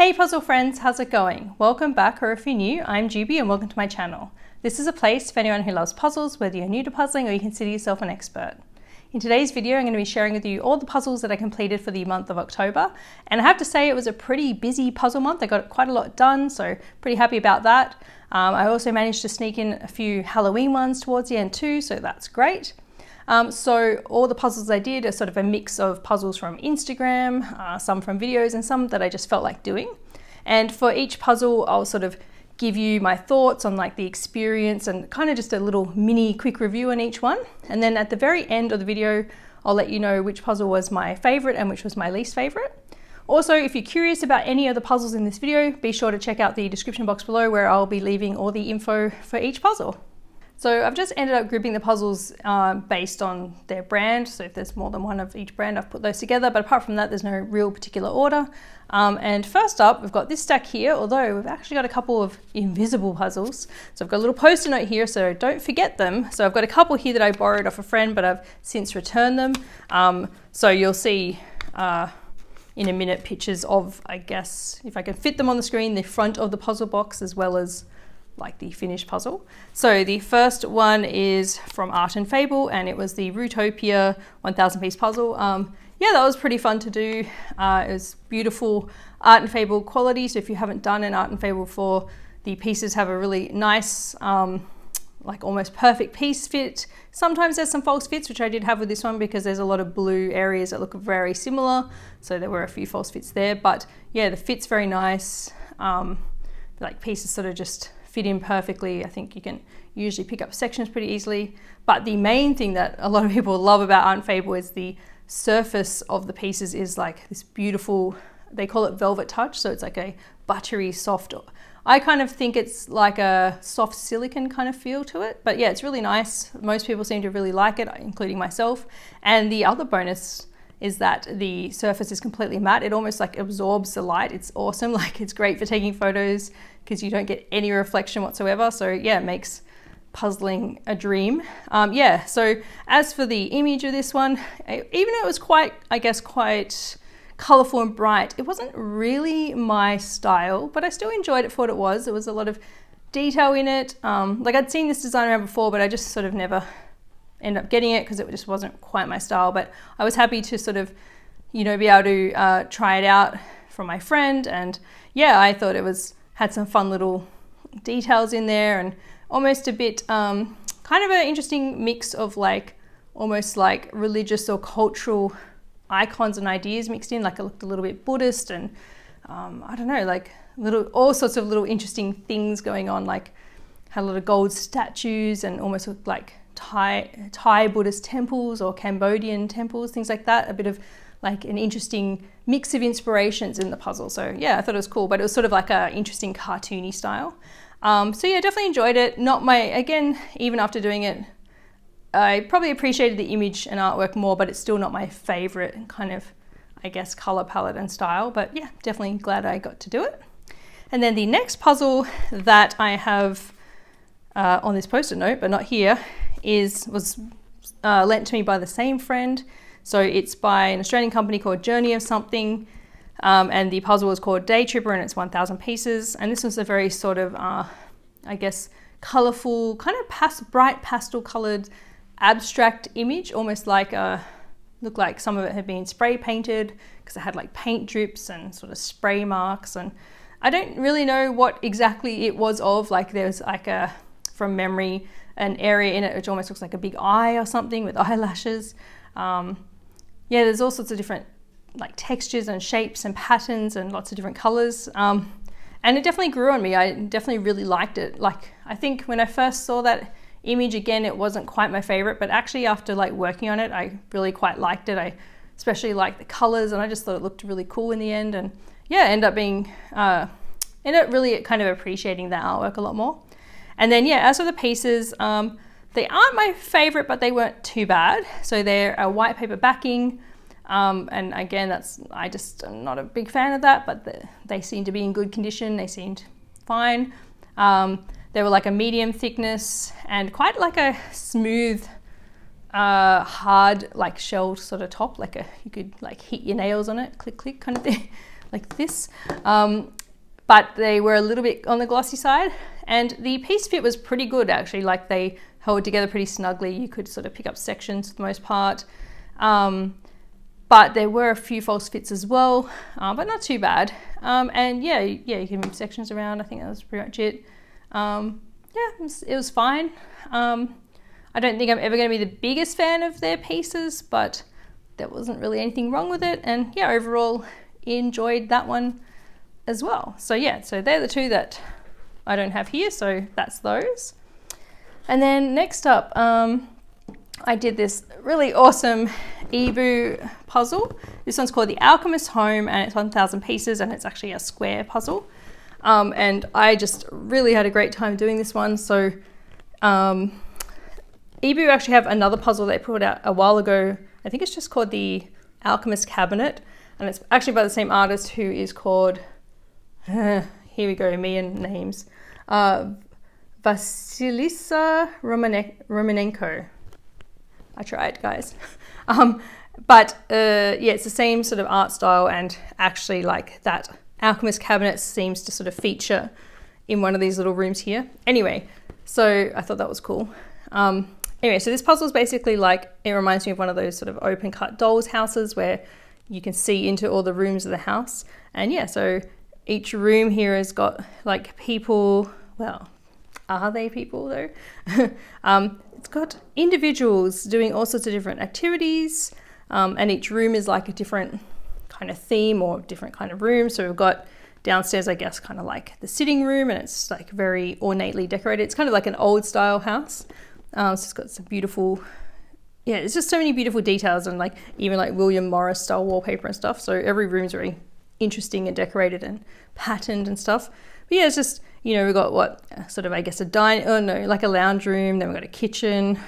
Hey puzzle friends, how's it going? Welcome back, or if you're new, I'm Jubie and welcome to my channel. This is a place for anyone who loves puzzles, whether you're new to puzzling or you consider yourself an expert. In today's video, I'm going to be sharing with you all the puzzles that I completed for the month of October. And I have to say it was a pretty busy puzzle month. I got quite a lot done, so pretty happy about that. Um, I also managed to sneak in a few Halloween ones towards the end too, so that's great. Um, so all the puzzles I did are sort of a mix of puzzles from Instagram, uh, some from videos and some that I just felt like doing. And for each puzzle, I'll sort of give you my thoughts on like the experience and kind of just a little mini quick review on each one. And then at the very end of the video, I'll let you know which puzzle was my favorite and which was my least favorite. Also, if you're curious about any of the puzzles in this video, be sure to check out the description box below where I'll be leaving all the info for each puzzle. So I've just ended up grouping the puzzles uh, based on their brand. So if there's more than one of each brand, I've put those together. But apart from that, there's no real particular order. Um, and first up, we've got this stack here, although we've actually got a couple of invisible puzzles. So I've got a little post-it note here, so don't forget them. So I've got a couple here that I borrowed off a friend, but I've since returned them. Um, so you'll see uh, in a minute pictures of, I guess, if I can fit them on the screen, the front of the puzzle box as well as like the finished puzzle. So the first one is from Art and Fable and it was the Rutopia 1000 piece puzzle. Um, yeah, that was pretty fun to do. Uh, it was beautiful Art and Fable quality. So if you haven't done an Art and Fable before, the pieces have a really nice, um, like almost perfect piece fit. Sometimes there's some false fits, which I did have with this one because there's a lot of blue areas that look very similar. So there were a few false fits there, but yeah, the fit's very nice. Um, like pieces sort of just fit in perfectly. I think you can usually pick up sections pretty easily. But the main thing that a lot of people love about and Fable is the surface of the pieces is like this beautiful, they call it velvet touch. So it's like a buttery soft, I kind of think it's like a soft silicon kind of feel to it. But yeah, it's really nice. Most people seem to really like it, including myself. And the other bonus is that the surface is completely matte. It almost like absorbs the light. It's awesome. Like it's great for taking photos because you don't get any reflection whatsoever. So yeah, it makes puzzling a dream. Um, yeah, so as for the image of this one, even though it was quite, I guess, quite colorful and bright, it wasn't really my style, but I still enjoyed it for what it was. There was a lot of detail in it. Um, like I'd seen this design around before, but I just sort of never end up getting it because it just wasn't quite my style. But I was happy to sort of, you know, be able to uh, try it out from my friend. And yeah, I thought it was had some fun little details in there and almost a bit um, kind of an interesting mix of like almost like religious or cultural icons and ideas mixed in. Like it looked a little bit Buddhist and um, I don't know, like little all sorts of little interesting things going on. Like had a lot of gold statues and almost looked like Thai, Thai Buddhist temples or Cambodian temples, things like that. A bit of like an interesting mix of inspirations in the puzzle. So yeah, I thought it was cool, but it was sort of like a interesting cartoony style. Um, so yeah, definitely enjoyed it. Not my, again, even after doing it, I probably appreciated the image and artwork more, but it's still not my favorite kind of, I guess, color palette and style. But yeah, definitely glad I got to do it. And then the next puzzle that I have uh, on this post-it note, but not here, is was uh, lent to me by the same friend. So it's by an Australian company called Journey of Something. Um, and the puzzle was called Day Tripper and it's 1,000 pieces. And this was a very sort of, uh, I guess, colorful, kind of pas bright pastel colored abstract image, almost like a, looked like some of it had been spray painted because it had like paint drips and sort of spray marks. And I don't really know what exactly it was of. Like there was like a, from memory, an area in it which almost looks like a big eye or something with eyelashes. Um, yeah, there's all sorts of different like textures and shapes and patterns and lots of different colors. Um, and it definitely grew on me. I definitely really liked it. Like I think when I first saw that image again, it wasn't quite my favorite, but actually after like working on it, I really quite liked it. I especially liked the colors and I just thought it looked really cool in the end. And yeah, end up being, uh, ended up really kind of appreciating that artwork a lot more. And then yeah, as for the pieces, um, they aren't my favorite, but they weren't too bad. So they're a white paper backing. Um, and again, that's I just am not a big fan of that, but the, they seem to be in good condition. They seemed fine. Um, they were like a medium thickness and quite like a smooth, uh, hard, like shelled sort of top. Like a you could like hit your nails on it, click click kind of thing. like this. Um, but they were a little bit on the glossy side. And the piece fit was pretty good actually, like they held together pretty snugly. You could sort of pick up sections for the most part. Um, but there were a few false fits as well, uh, but not too bad. Um, and yeah, yeah, you can move sections around. I think that was pretty much it. Um, yeah, it was, it was fine. Um, I don't think I'm ever going to be the biggest fan of their pieces, but there wasn't really anything wrong with it. And yeah, overall enjoyed that one as well. So yeah, so they're the two that I don't have here, so that's those. And then next up, um, I did this really awesome eeboo puzzle. This one's called The Alchemist Home and it's 1,000 pieces and it's actually a square puzzle. Um, and I just really had a great time doing this one. So um, eeboo actually have another puzzle they put out a while ago. I think it's just called The Alchemist Cabinet and it's actually by the same artist who is called, here we go, me and names, uh, Vasilisa Romanenko. I tried, guys. um, but uh, yeah, it's the same sort of art style, and actually, like that alchemist cabinet seems to sort of feature in one of these little rooms here. Anyway, so I thought that was cool. Um, anyway, so this puzzle is basically like it reminds me of one of those sort of open cut dolls houses where you can see into all the rooms of the house. And yeah, so each room here has got like people, well, are they people though? um, it's got individuals doing all sorts of different activities, um, and each room is like a different kind of theme or different kind of room. So we've got downstairs, I guess, kind of like the sitting room, and it's like very ornately decorated. It's kind of like an old style house. Um, so it's got some beautiful, yeah, it's just so many beautiful details and like even like William Morris style wallpaper and stuff. So every room is very interesting and decorated and patterned and stuff. But yeah, it's just you know, we've got what uh, sort of, I guess, a dining, oh no, like a lounge room. Then we've got a kitchen,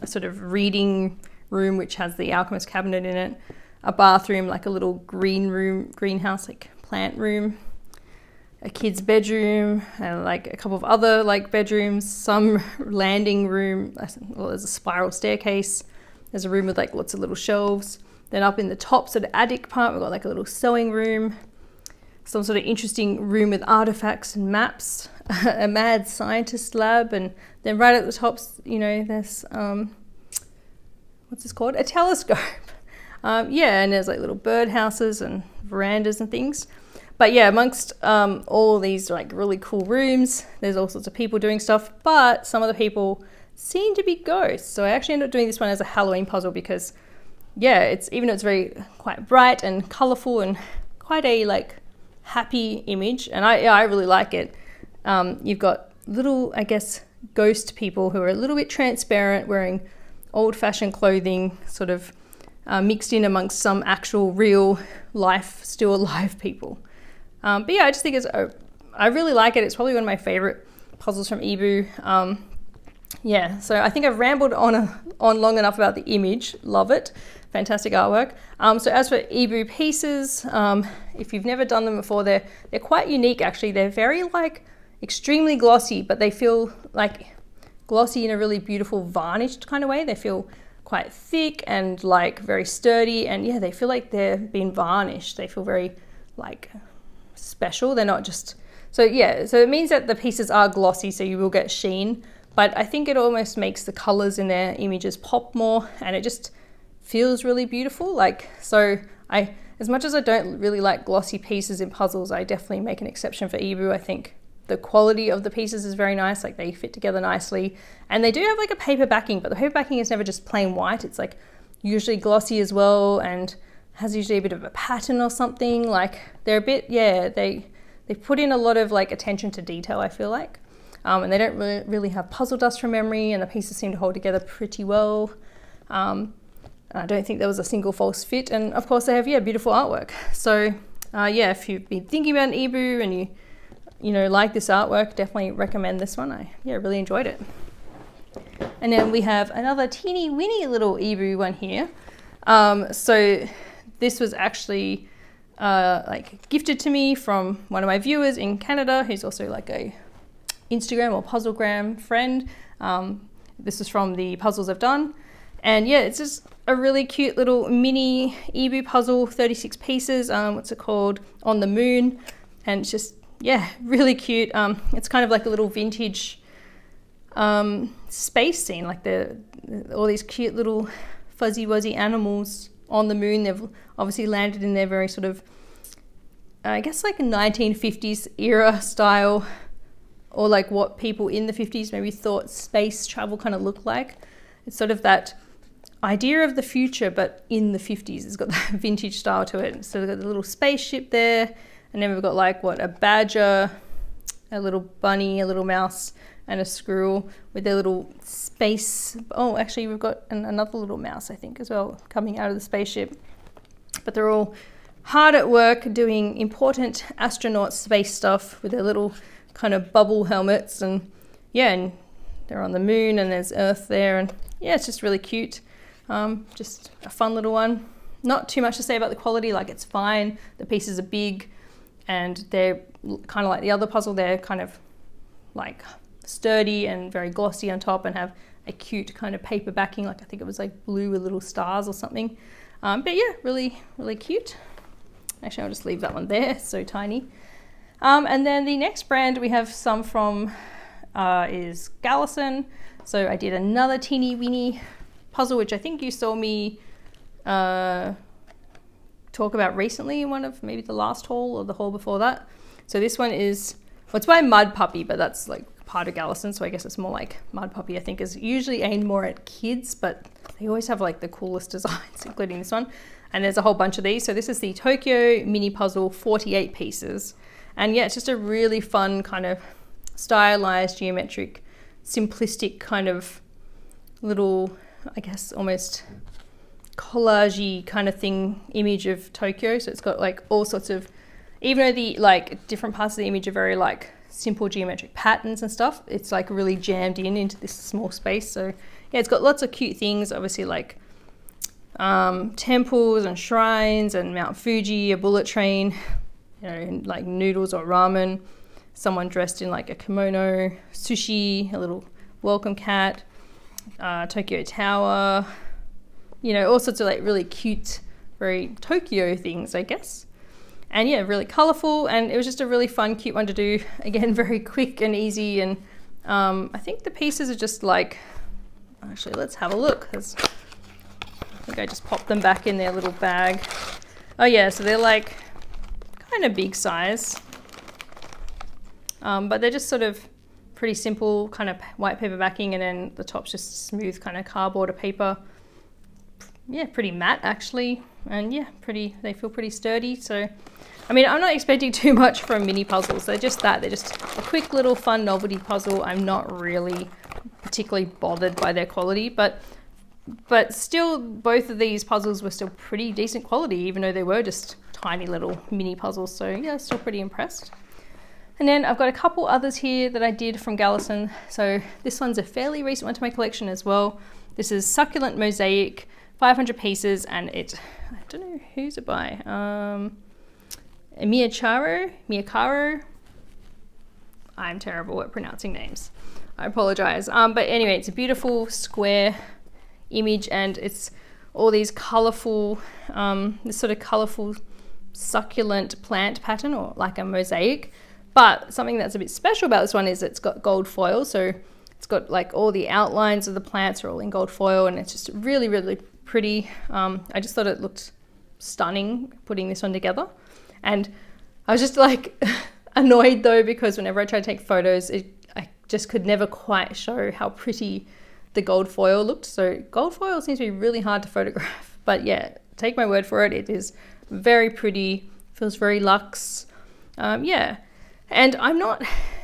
a sort of reading room, which has the alchemist cabinet in it, a bathroom, like a little green room, greenhouse, like plant room, a kid's bedroom, and like a couple of other like bedrooms, some landing room. Well, there's a spiral staircase. There's a room with like lots of little shelves. Then up in the top sort of attic part, we've got like a little sewing room, some sort of interesting room with artifacts and maps, a mad scientist lab, and then right at the top, you know, there's um, what's this called? A telescope. Um, yeah, and there's like little birdhouses and verandas and things. But yeah, amongst um, all these like really cool rooms, there's all sorts of people doing stuff. But some of the people seem to be ghosts. So I actually ended up doing this one as a Halloween puzzle because, yeah, it's even though it's very quite bright and colourful and quite a like happy image, and I, yeah, I really like it. Um, you've got little, I guess, ghost people who are a little bit transparent, wearing old fashioned clothing, sort of uh, mixed in amongst some actual real life, still alive people. Um, but yeah, I just think it's, uh, I really like it. It's probably one of my favorite puzzles from eeboo. Um, yeah, so I think I've rambled on, a, on long enough about the image. Love it fantastic artwork. Um, so as for eeboo pieces, um, if you've never done them before, they're, they're quite unique actually. They're very like extremely glossy, but they feel like glossy in a really beautiful varnished kind of way. They feel quite thick and like very sturdy and yeah, they feel like they're being varnished. They feel very like special. They're not just, so yeah, so it means that the pieces are glossy so you will get sheen, but I think it almost makes the colors in their images pop more and it just feels really beautiful. Like, so I, as much as I don't really like glossy pieces in puzzles, I definitely make an exception for eeboo. I think the quality of the pieces is very nice, like they fit together nicely. And they do have like a paper backing, but the paper backing is never just plain white. It's like usually glossy as well and has usually a bit of a pattern or something. Like they're a bit, yeah, they, they put in a lot of like attention to detail, I feel like. Um, and they don't really, really have puzzle dust from memory and the pieces seem to hold together pretty well. Um, I don't think there was a single false fit. And of course they have, yeah, beautiful artwork. So uh, yeah, if you've been thinking about eeboo and you, you know, like this artwork, definitely recommend this one. I, yeah, really enjoyed it. And then we have another teeny weeny little eeboo one here. Um, so this was actually uh, like gifted to me from one of my viewers in Canada, who's also like a Instagram or Puzzlegram friend. Um, this is from the puzzles I've done. And yeah, it's just a really cute little mini eeboo puzzle, 36 pieces. Um, what's it called? On the Moon. And it's just, yeah, really cute. Um, it's kind of like a little vintage um, space scene, like the all these cute little fuzzy wuzzy animals on the moon. They've obviously landed in their very sort of, I guess, like a 1950s era style, or like what people in the 50s maybe thought space travel kind of looked like. It's sort of that idea of the future, but in the 50s. It's got that vintage style to it. So we've got the little spaceship there, and then we've got like what a badger, a little bunny, a little mouse, and a squirrel with their little space. Oh, actually, we've got an, another little mouse, I think, as well, coming out of the spaceship. But they're all hard at work doing important astronaut space stuff with their little kind of bubble helmets. And yeah, and they're on the moon, and there's Earth there. And yeah, it's just really cute. Um, just a fun little one. Not too much to say about the quality, like it's fine. The pieces are big and they're kind of like the other puzzle, they're kind of like sturdy and very glossy on top and have a cute kind of paper backing, like I think it was like blue with little stars or something. Um, but yeah, really, really cute. Actually, I'll just leave that one there, so tiny. Um, and then the next brand we have some from uh, is Galison. So I did another teeny weeny puzzle, which I think you saw me uh, talk about recently in one of maybe the last haul or the haul before that. So this one is, well, it's by Mudpuppy, but that's like part of Galison, so I guess it's more like Mudpuppy, I think, is usually aimed more at kids, but they always have like the coolest designs, including this one. And there's a whole bunch of these. So this is the Tokyo Mini Puzzle 48 pieces. And yeah, it's just a really fun kind of stylized, geometric, simplistic kind of little I guess, almost collagey kind of thing image of Tokyo. So it's got like all sorts of, even though the like different parts of the image are very like simple geometric patterns and stuff, it's like really jammed in into this small space. So yeah, it's got lots of cute things, obviously like um, temples and shrines and Mount Fuji, a bullet train, you know, like noodles or ramen, someone dressed in like a kimono, sushi, a little welcome cat, uh, Tokyo Tower, you know, all sorts of like really cute, very Tokyo things, I guess. And yeah, really colorful, and it was just a really fun, cute one to do. Again, very quick and easy, and um, I think the pieces are just like, actually, let's have a look. Because I think I just popped them back in their little bag. Oh yeah, so they're like kind of big size, um, but they're just sort of pretty simple kind of white paper backing and then the top's just smooth kind of cardboard or paper. Yeah, pretty matte actually. And yeah, pretty, they feel pretty sturdy. So, I mean, I'm not expecting too much from mini puzzles. They're just that, they're just a quick little fun novelty puzzle. I'm not really particularly bothered by their quality, but but still both of these puzzles were still pretty decent quality, even though they were just tiny little mini puzzles. So yeah, still pretty impressed. And then I've got a couple others here that I did from Galison. So this one's a fairly recent one to my collection as well. This is Succulent Mosaic, 500 pieces, and it, I don't know who's it by. Um, Miyacharo, Miyakaro. I'm terrible at pronouncing names. I apologize. Um, but anyway, it's a beautiful square image and it's all these colorful, um, this sort of colorful succulent plant pattern or like a mosaic but something that's a bit special about this one is it's got gold foil. So it's got like all the outlines of the plants are all in gold foil and it's just really, really pretty. Um, I just thought it looked stunning putting this one together. And I was just like annoyed though because whenever I tried to take photos, it, I just could never quite show how pretty the gold foil looked. So gold foil seems to be really hard to photograph. But yeah, take my word for it. It is very pretty, feels very luxe. Um, yeah, and I'm not,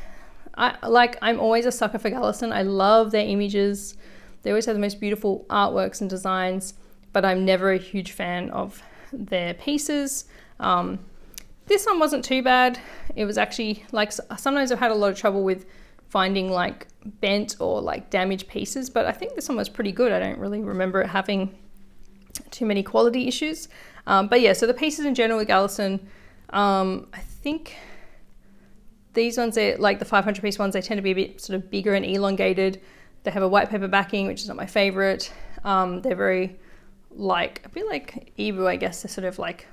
I like, I'm always a sucker for Galison. I love their images. They always have the most beautiful artworks and designs, but I'm never a huge fan of their pieces. Um, this one wasn't too bad. It was actually like sometimes I've had a lot of trouble with finding like bent or like damaged pieces, but I think this one was pretty good. I don't really remember it having too many quality issues. Um, but yeah, so the pieces in general with Galison, um, I think these ones, are like the 500 piece ones, they tend to be a bit sort of bigger and elongated. They have a white paper backing, which is not my favorite. Um, they're very like a bit like eeboo, I guess. They're sort of like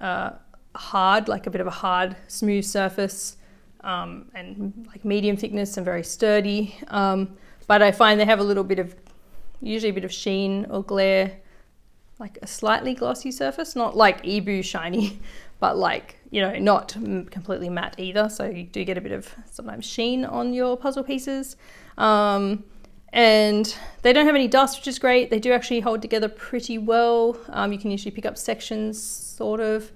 uh, hard, like a bit of a hard, smooth surface, um, and like medium thickness and very sturdy. Um, but I find they have a little bit of, usually a bit of sheen or glare, like a slightly glossy surface, not like eeboo shiny, but like, you know, not completely matte either. So you do get a bit of sometimes sheen on your puzzle pieces. Um, and they don't have any dust, which is great. They do actually hold together pretty well. Um, you can usually pick up sections, sort of.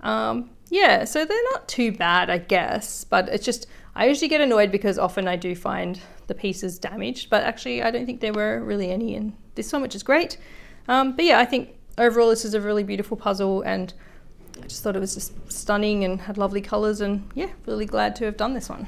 Um, yeah, so they're not too bad, I guess, but it's just, I usually get annoyed because often I do find the pieces damaged, but actually I don't think there were really any in this one, which is great. Um, but yeah, I think overall this is a really beautiful puzzle and I just thought it was just stunning and had lovely colors and yeah, really glad to have done this one.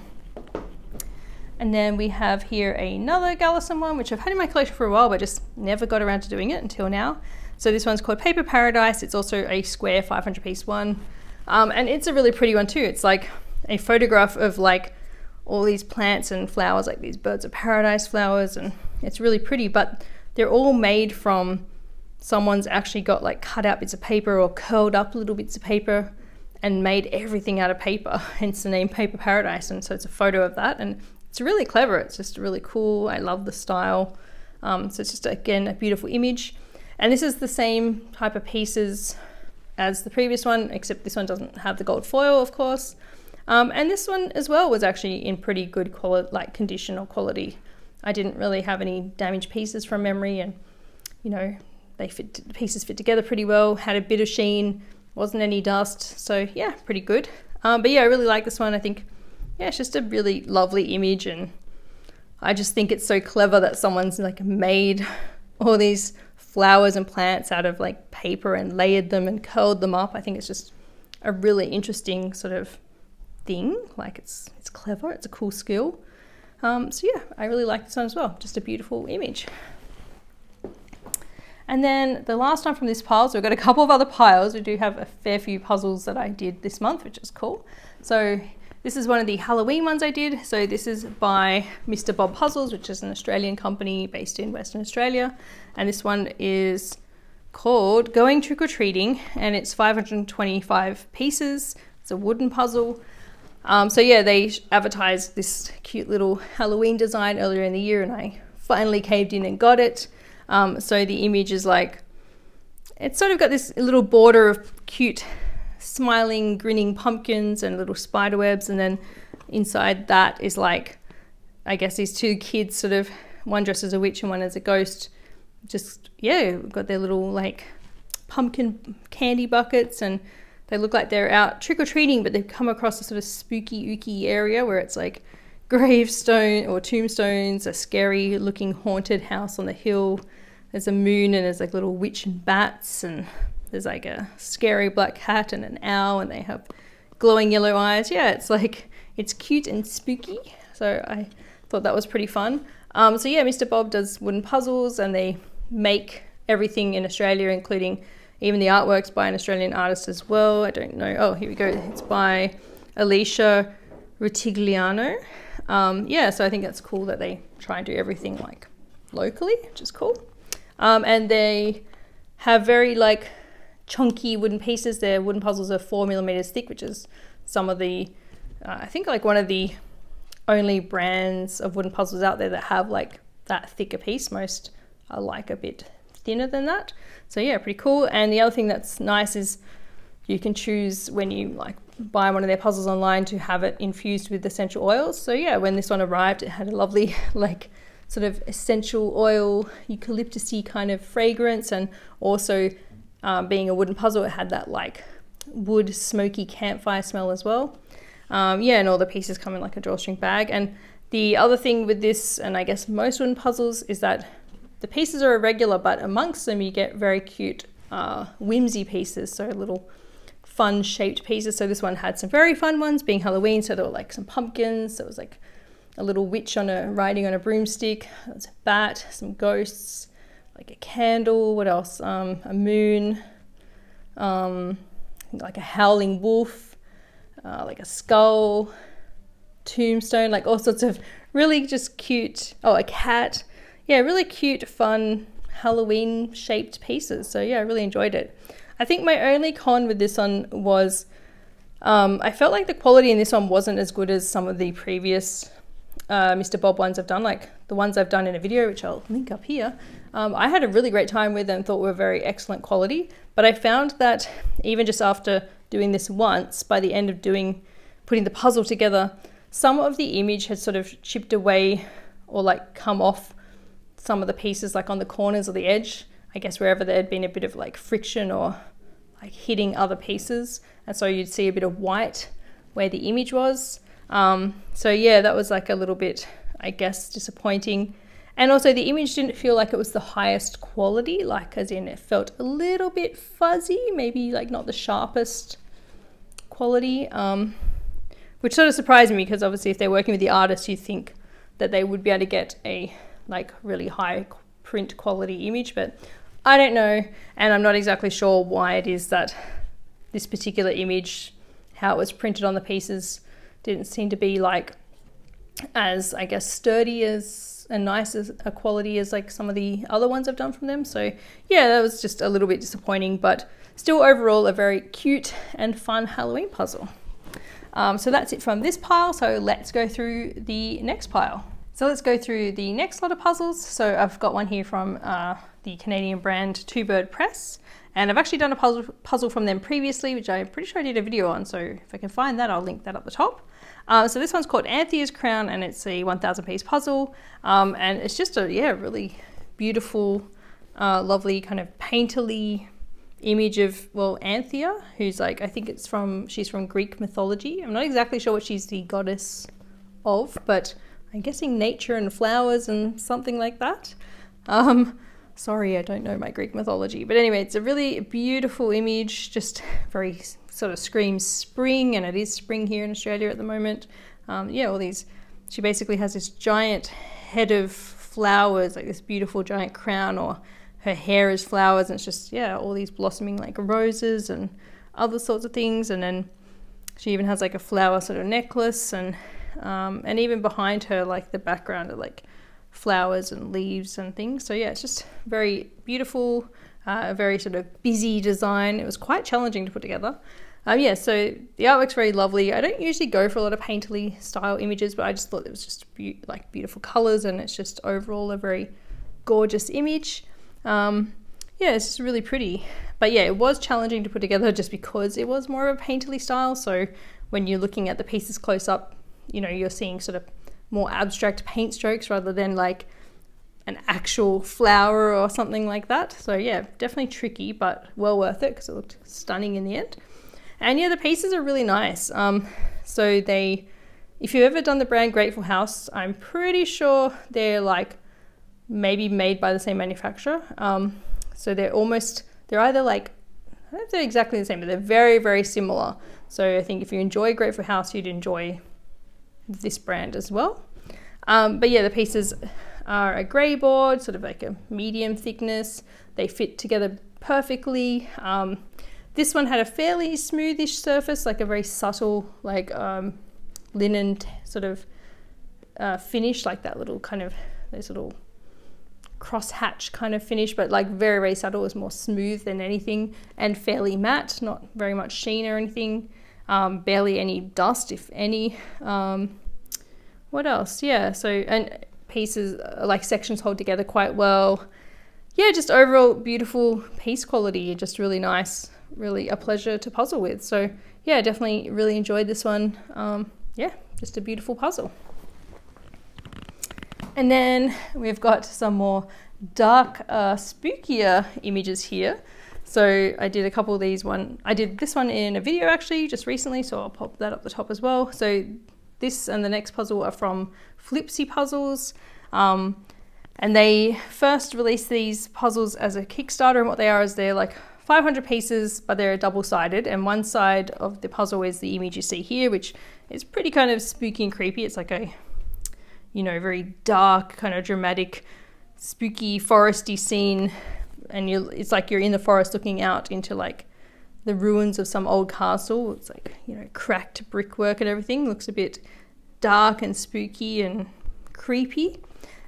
And then we have here another Galison one, which I've had in my collection for a while, but just never got around to doing it until now. So this one's called Paper Paradise. It's also a square 500 piece one. Um, and it's a really pretty one too. It's like a photograph of like all these plants and flowers, like these birds of paradise flowers. And it's really pretty, but they're all made from someone's actually got like cut out bits of paper or curled up little bits of paper and made everything out of paper, hence the name Paper Paradise. And so it's a photo of that. And it's really clever. It's just really cool. I love the style. Um, so it's just, again, a beautiful image. And this is the same type of pieces as the previous one, except this one doesn't have the gold foil, of course. Um, and this one as well was actually in pretty good quality, like condition or quality. I didn't really have any damaged pieces from memory and, you know, they fit, the pieces fit together pretty well, had a bit of sheen, wasn't any dust. So yeah, pretty good. Um, but yeah, I really like this one. I think yeah, it's just a really lovely image and I just think it's so clever that someone's like made all these flowers and plants out of like paper and layered them and curled them up. I think it's just a really interesting sort of thing. Like it's it's clever, it's a cool skill. Um, so yeah, I really like this one as well. Just a beautiful image. And then the last one from this pile, so we've got a couple of other piles. We do have a fair few puzzles that I did this month, which is cool. So this is one of the Halloween ones I did. So this is by Mr. Bob Puzzles, which is an Australian company based in Western Australia. And this one is called Going Trick or Treating, and it's 525 pieces. It's a wooden puzzle. Um, so yeah, they advertised this cute little Halloween design earlier in the year, and I finally caved in and got it. Um, so the image is like, it's sort of got this little border of cute smiling, grinning pumpkins and little spider webs. And then inside that is like, I guess these two kids sort of, one dressed as a witch and one as a ghost, just, yeah, got their little like pumpkin candy buckets and they look like they're out trick or treating, but they've come across a sort of spooky, ooky area where it's like gravestone or tombstones, a scary looking haunted house on the hill. There's a moon and there's like little witch and bats and there's like a scary black cat and an owl, and they have glowing yellow eyes. Yeah, it's like it's cute and spooky. So I thought that was pretty fun. Um, so yeah, Mr. Bob does wooden puzzles, and they make everything in Australia, including even the artworks by an Australian artist as well. I don't know. Oh, here we go. It's by Alicia Rutigliano. Um, yeah, so I think that's cool that they try and do everything like locally, which is cool. Um, and they have very like chunky wooden pieces. Their wooden puzzles are four millimeters thick, which is some of the, uh, I think like one of the only brands of wooden puzzles out there that have like that thicker piece. Most are like a bit thinner than that. So yeah, pretty cool. And the other thing that's nice is you can choose when you like buy one of their puzzles online to have it infused with essential oils. So yeah, when this one arrived, it had a lovely like sort of essential oil eucalyptusy kind of fragrance and also um, being a wooden puzzle, it had that like wood smoky campfire smell as well. Um, yeah, and all the pieces come in like a drawstring bag. And the other thing with this, and I guess most wooden puzzles, is that the pieces are irregular, but amongst them you get very cute uh, whimsy pieces, so little fun shaped pieces. So this one had some very fun ones, being Halloween. So there were like some pumpkins. There was like a little witch on a riding on a broomstick. There was a bat, some ghosts, like a candle. What else? Um, a moon. Um, like a howling wolf. Uh, like a skull. Tombstone. Like all sorts of really just cute. Oh, a cat. Yeah, really cute, fun Halloween shaped pieces. So yeah, I really enjoyed it. I think my only con with this one was um, I felt like the quality in this one wasn't as good as some of the previous uh, Mr. Bob ones I've done, like the ones I've done in a video, which I'll link up here. Um, I had a really great time with and thought were very excellent quality, but I found that even just after doing this once, by the end of doing putting the puzzle together, some of the image had sort of chipped away or like come off some of the pieces like on the corners or the edge. I guess wherever there had been a bit of like friction or like hitting other pieces. And so you'd see a bit of white where the image was. Um, so yeah, that was like a little bit, I guess, disappointing. And also the image didn't feel like it was the highest quality, like as in it felt a little bit fuzzy, maybe like not the sharpest quality, um, which sort of surprised me because obviously if they're working with the artist, you think that they would be able to get a like really high print quality image, but I don't know, and I'm not exactly sure why it is that this particular image, how it was printed on the pieces, didn't seem to be like as I guess sturdy as and nice as a quality as like some of the other ones I've done from them. So yeah, that was just a little bit disappointing, but still overall a very cute and fun Halloween puzzle. Um, so that's it from this pile. So let's go through the next pile. So let's go through the next lot of puzzles. So I've got one here from uh, the Canadian brand Two Bird Press. And I've actually done a puzzle, puzzle from them previously, which I'm pretty sure I did a video on. So if I can find that, I'll link that up the top. Uh, so this one's called Anthea's Crown and it's a 1000 piece puzzle. Um, and it's just a, yeah, really beautiful, uh, lovely kind of painterly image of, well, Anthea, who's like, I think it's from, she's from Greek mythology. I'm not exactly sure what she's the goddess of, but I'm guessing nature and flowers and something like that. Um, Sorry, I don't know my Greek mythology. But anyway, it's a really beautiful image, just very sort of screams spring, and it is spring here in Australia at the moment. Um, yeah, all these, she basically has this giant head of flowers, like this beautiful giant crown, or her hair is flowers, and it's just, yeah, all these blossoming like roses and other sorts of things. And then she even has like a flower sort of necklace, and um, and even behind her, like the background, of like flowers and leaves and things. So yeah, it's just very beautiful, uh, a very sort of busy design. It was quite challenging to put together. Um, yeah, so the artwork's very lovely. I don't usually go for a lot of painterly style images, but I just thought it was just be like beautiful colors and it's just overall a very gorgeous image. Um, yeah, it's just really pretty. But yeah, it was challenging to put together just because it was more of a painterly style. So when you're looking at the pieces close up, you know, you're seeing sort of more abstract paint strokes rather than like an actual flower or something like that. So yeah, definitely tricky, but well worth it because it looked stunning in the end. And yeah, the pieces are really nice. Um, so they, if you've ever done the brand Grateful House, I'm pretty sure they're like maybe made by the same manufacturer. Um, so they're almost, they're either like, I don't know if they're exactly the same, but they're very, very similar. So I think if you enjoy Grateful House, you'd enjoy this brand as well. Um, but yeah, the pieces are a grey board, sort of like a medium thickness. They fit together perfectly. Um, this one had a fairly smoothish surface, like a very subtle, like um, linen sort of uh, finish, like that little kind of those little cross hatch kind of finish, but like very, very subtle. It was more smooth than anything and fairly matte, not very much sheen or anything um, barely any dust, if any. Um, what else? Yeah, so, and pieces, uh, like sections hold together quite well. Yeah, just overall beautiful piece quality, just really nice, really a pleasure to puzzle with. So, yeah, definitely really enjoyed this one. Um, yeah, just a beautiful puzzle. And then we've got some more dark, uh, spookier images here. So I did a couple of these one. I did this one in a video actually just recently, so I'll pop that up the top as well. So this and the next puzzle are from Flipsi Puzzles. Um, and they first released these puzzles as a Kickstarter, and what they are is they're like 500 pieces, but they're double-sided, and one side of the puzzle is the image you see here, which is pretty kind of spooky and creepy. It's like a, you know, very dark, kind of dramatic, spooky, foresty scene and you it's like you're in the forest looking out into like the ruins of some old castle. It's like, you know, cracked brickwork and everything. Looks a bit dark and spooky and creepy.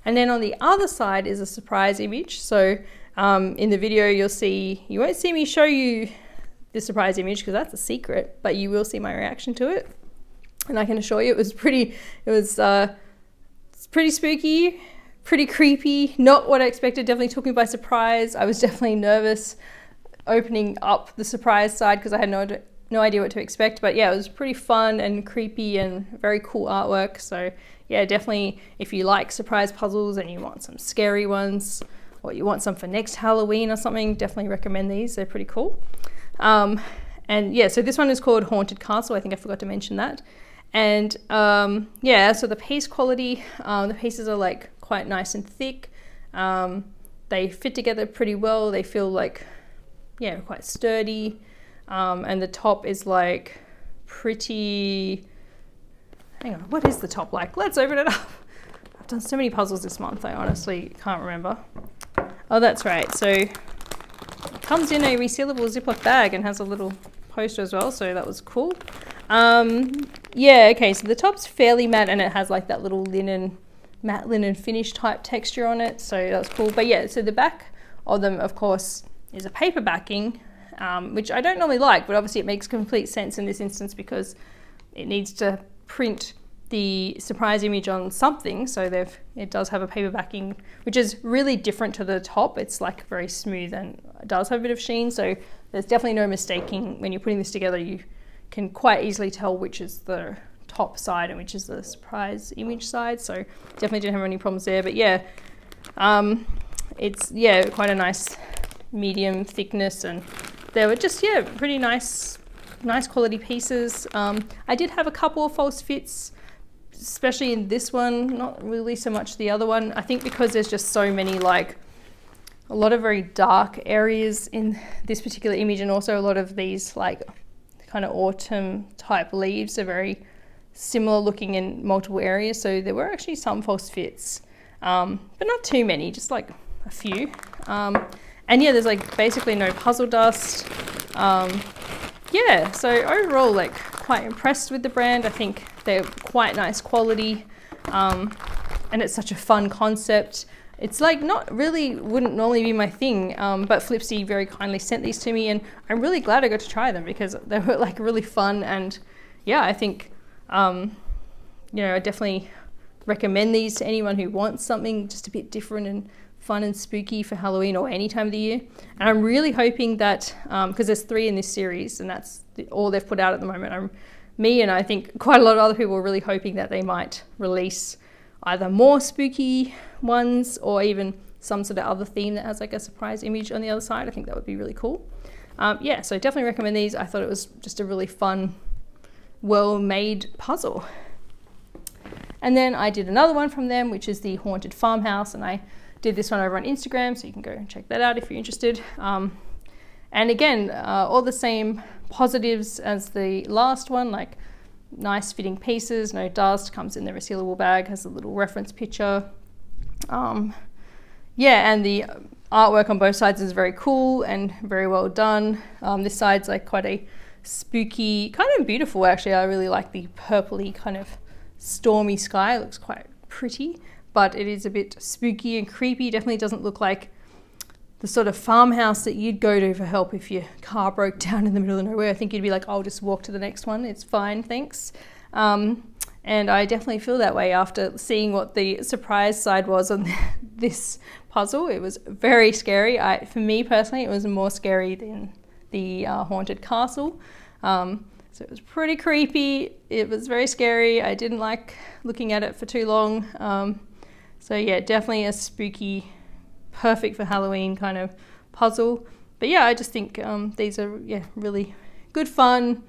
And then on the other side is a surprise image. So um, in the video you'll see, you won't see me show you the surprise image because that's a secret, but you will see my reaction to it. And I can assure you it was pretty, it was uh, pretty spooky, pretty creepy, not what I expected, definitely took me by surprise. I was definitely nervous opening up the surprise side because I had no, no idea what to expect. But yeah, it was pretty fun and creepy and very cool artwork. So yeah, definitely if you like surprise puzzles and you want some scary ones or you want some for next Halloween or something, definitely recommend these. They're pretty cool. Um, and yeah, so this one is called Haunted Castle. I think I forgot to mention that. And um, yeah, so the piece quality, um, the pieces are like quite nice and thick. Um, they fit together pretty well. They feel like, yeah, quite sturdy. Um, and the top is like pretty, hang on, what is the top like? Let's open it up. I've done so many puzzles this month, I honestly can't remember. Oh, that's right. So it comes in a resealable Ziploc bag and has a little poster as well, so that was cool. Um, yeah, okay, so the top's fairly matte and it has like that little linen, matte linen finish type texture on it, so that's cool. But yeah, so the back of them, of course, is a paper backing, um, which I don't normally like, but obviously it makes complete sense in this instance because it needs to print the surprise image on something, so they've it does have a paper backing, which is really different to the top. It's like very smooth and does have a bit of sheen, so there's definitely no mistaking when you're putting this together. You can quite easily tell which is the top side and which is the surprise image side. So definitely didn't have any problems there. But yeah, um, it's yeah quite a nice medium thickness and they were just yeah pretty nice nice quality pieces. Um, I did have a couple of false fits especially in this one, not really so much the other one. I think because there's just so many like a lot of very dark areas in this particular image and also a lot of these like kind of autumn type leaves are very similar looking in multiple areas. So there were actually some false fits, um, but not too many, just like a few. Um, and yeah, there's like basically no puzzle dust. Um, yeah, so overall, like quite impressed with the brand. I think they're quite nice quality, um, and it's such a fun concept. It's like not really wouldn't normally be my thing, um, but Flipsi very kindly sent these to me, and I'm really glad I got to try them because they were like really fun. And yeah, I think um, you know I definitely recommend these to anyone who wants something just a bit different and fun and spooky for Halloween or any time of the year. And I'm really hoping that because um, there's three in this series, and that's the, all they've put out at the moment. I'm me and I think quite a lot of other people are really hoping that they might release either more spooky ones or even some sort of other theme that has like a surprise image on the other side. I think that would be really cool. Um, yeah, so definitely recommend these. I thought it was just a really fun, well-made puzzle. And then I did another one from them, which is the Haunted Farmhouse, and I did this one over on Instagram, so you can go and check that out if you're interested. Um, and again, uh, all the same positives as the last one, like nice fitting pieces, no dust, comes in the resealable bag, has a little reference picture. Um, yeah, and the artwork on both sides is very cool and very well done. Um, this side's like quite a spooky, kind of beautiful actually. I really like the purpley kind of stormy sky. It looks quite pretty, but it is a bit spooky and creepy. Definitely doesn't look like the sort of farmhouse that you'd go to for help if your car broke down in the middle of nowhere. I think you'd be like, I'll just walk to the next one. It's fine, thanks. Um, and I definitely feel that way after seeing what the surprise side was on this puzzle. It was very scary. I, for me personally, it was more scary than the uh, haunted castle. Um, so it was pretty creepy. It was very scary. I didn't like looking at it for too long. Um, so yeah, definitely a spooky perfect for Halloween kind of puzzle. But yeah, I just think um, these are yeah really good fun.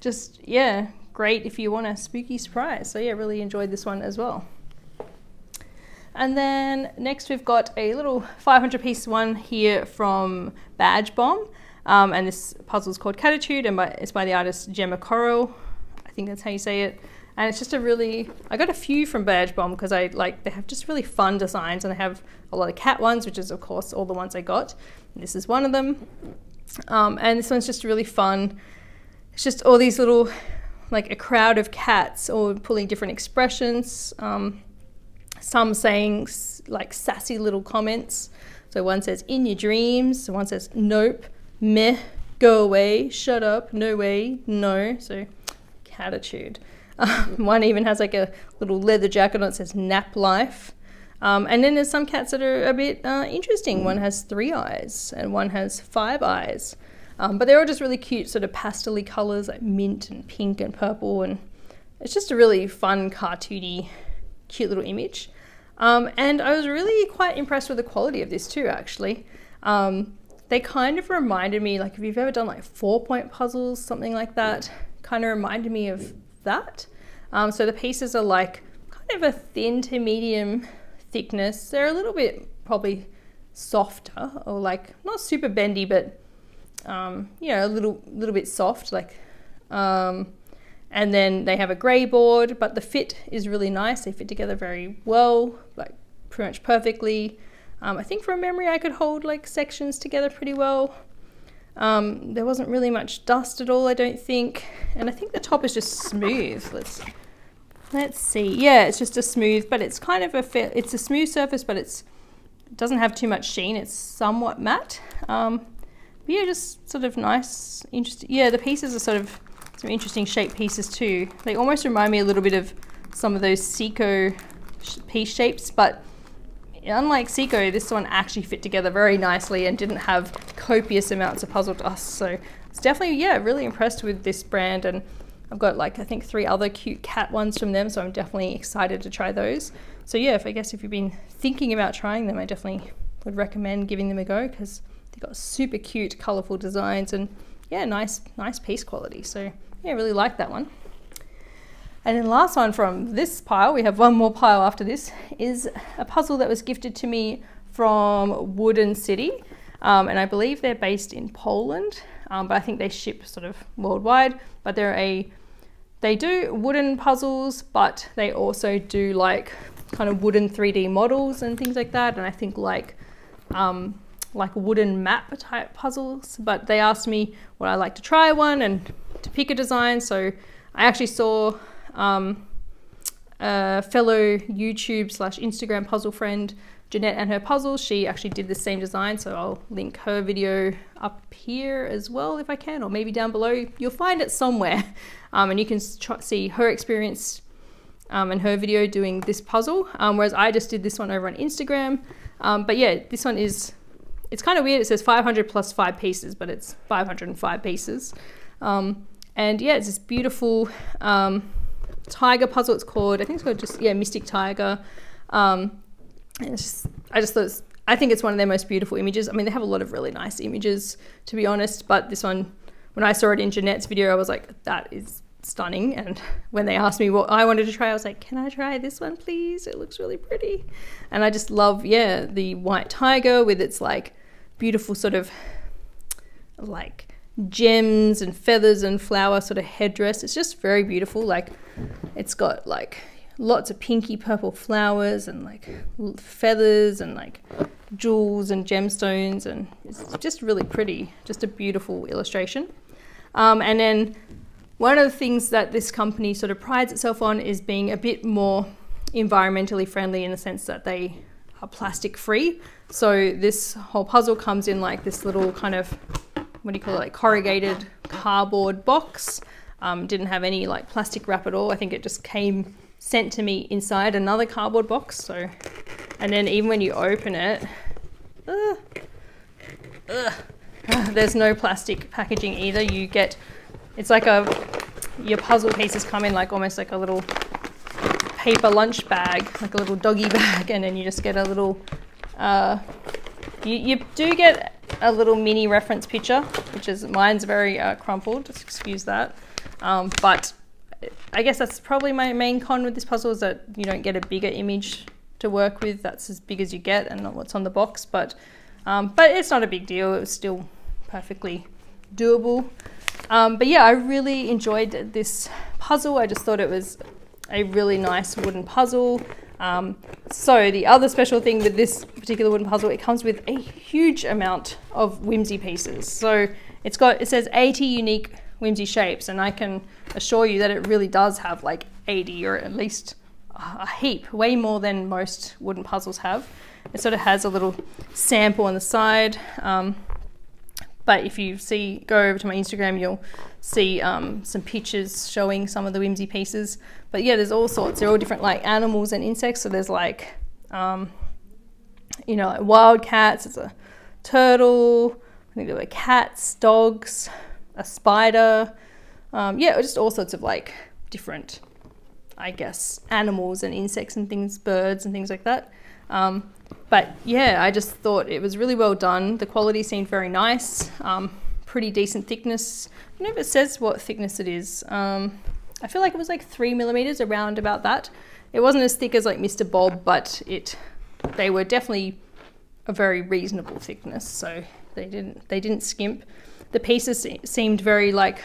Just yeah, great if you want a spooky surprise. So yeah, really enjoyed this one as well. And then next we've got a little 500 piece one here from Badge Bomb. Um, and this puzzle is called Catitude and by, it's by the artist Gemma Correll. I think that's how you say it. And it's just a really I got a few from Badge Bomb because I like they have just really fun designs and they have a lot of cat ones which is of course all the ones I got. And this is one of them. Um, and this one's just really fun. It's just all these little like a crowd of cats all pulling different expressions um, some saying like sassy little comments. So one says in your dreams, one says nope, meh, go away, shut up, no way, no. So attitude. Um, one even has like a little leather jacket on it says nap life. Um, and then there's some cats that are a bit uh, interesting. One has three eyes and one has five eyes. Um, but they're all just really cute, sort of pastel colors like mint and pink and purple. And it's just a really fun, cartoony, cute little image. Um, and I was really quite impressed with the quality of this too, actually. Um, they kind of reminded me, like if you've ever done like four point puzzles, something like that, kind of reminded me of that. Um, so the pieces are like kind of a thin to medium thickness. They're a little bit probably softer or like not super bendy, but um, you know, a little little bit soft. Like, um, and then they have a grey board, but the fit is really nice. They fit together very well, like pretty much perfectly. Um, I think from memory, I could hold like sections together pretty well. Um, there wasn't really much dust at all, I don't think. And I think the top is just smooth. Let's let's see. Yeah, it's just a smooth, but it's kind of a fair, it's a smooth surface, but it's it doesn't have too much sheen. It's somewhat matte. Um, yeah, just sort of nice, interesting. Yeah, the pieces are sort of some interesting shape pieces too. They almost remind me a little bit of some of those Seiko piece shapes, but unlike Seiko, this one actually fit together very nicely and didn't have copious amounts of puzzle dust. So it's definitely, yeah, really impressed with this brand. And I've got like, I think three other cute cat ones from them. So I'm definitely excited to try those. So yeah, if I guess if you've been thinking about trying them, I definitely would recommend giving them a go because they've got super cute, colorful designs and yeah, nice, nice piece quality. So yeah, really like that one. And then last one from this pile, we have one more pile after this, is a puzzle that was gifted to me from Wooden City. Um, and I believe they're based in Poland, um, but I think they ship sort of worldwide. But they're a, they do wooden puzzles, but they also do like kind of wooden 3D models and things like that. And I think like, um, like wooden map type puzzles. But they asked me would I like to try one and to pick a design. So I actually saw um, a fellow YouTube slash Instagram puzzle friend, Jeanette and her puzzles, she actually did the same design, so I'll link her video up here as well if I can, or maybe down below. You'll find it somewhere, um, and you can see her experience um, and her video doing this puzzle, um, whereas I just did this one over on Instagram. Um, but yeah, this one is, it's kind of weird. It says 500 plus five pieces, but it's 505 pieces. Um, and yeah, it's this beautiful, um, tiger puzzle. It's called. I think it's called just yeah, Mystic Tiger. Um, it's just, I just thought I think it's one of their most beautiful images. I mean, they have a lot of really nice images, to be honest. But this one, when I saw it in Jeanette's video, I was like, that is stunning. And when they asked me what I wanted to try, I was like, can I try this one, please? It looks really pretty. And I just love, yeah, the white tiger with its like beautiful sort of like gems and feathers and flower sort of headdress. It's just very beautiful. Like it's got like lots of pinky purple flowers and like feathers and like jewels and gemstones and it's just really pretty. Just a beautiful illustration. Um, and then one of the things that this company sort of prides itself on is being a bit more environmentally friendly in the sense that they are plastic free. So this whole puzzle comes in like this little kind of what do you call it, like corrugated cardboard box. Um, didn't have any like plastic wrap at all. I think it just came sent to me inside another cardboard box. So, and then even when you open it, uh, uh, there's no plastic packaging either. You get, it's like a, your puzzle pieces come in like almost like a little paper lunch bag, like a little doggy bag, and then you just get a little, uh, you, you do get a little mini reference picture, which is mine's very uh, crumpled. Just excuse that. Um, but I guess that's probably my main con with this puzzle is that you don't get a bigger image to work with. That's as big as you get and not what's on the box. But um, but it's not a big deal. It was still perfectly doable. Um, but yeah, I really enjoyed this puzzle. I just thought it was a really nice wooden puzzle. Um, so the other special thing with this particular wooden puzzle, it comes with a huge amount of whimsy pieces. So it's got, it says 80 unique whimsy shapes and I can assure you that it really does have like 80 or at least a heap, way more than most wooden puzzles have. it sort of has a little sample on the side. Um, but if you see, go over to my Instagram, you'll see um, some pictures showing some of the whimsy pieces. But yeah, there's all sorts. They're all different like animals and insects. So there's like, um, you know, like wild cats. It's a turtle. I think there were cats, dogs, a spider. Um, yeah, just all sorts of like different, I guess, animals and insects and things, birds and things like that. Um, but yeah, I just thought it was really well done. The quality seemed very nice, um, pretty decent thickness. I don't know if it says what thickness it is. Um, I feel like it was like three millimeters, around about that. It wasn't as thick as like Mr. Bob, but it they were definitely a very reasonable thickness. So they didn't they didn't skimp. The pieces seemed very like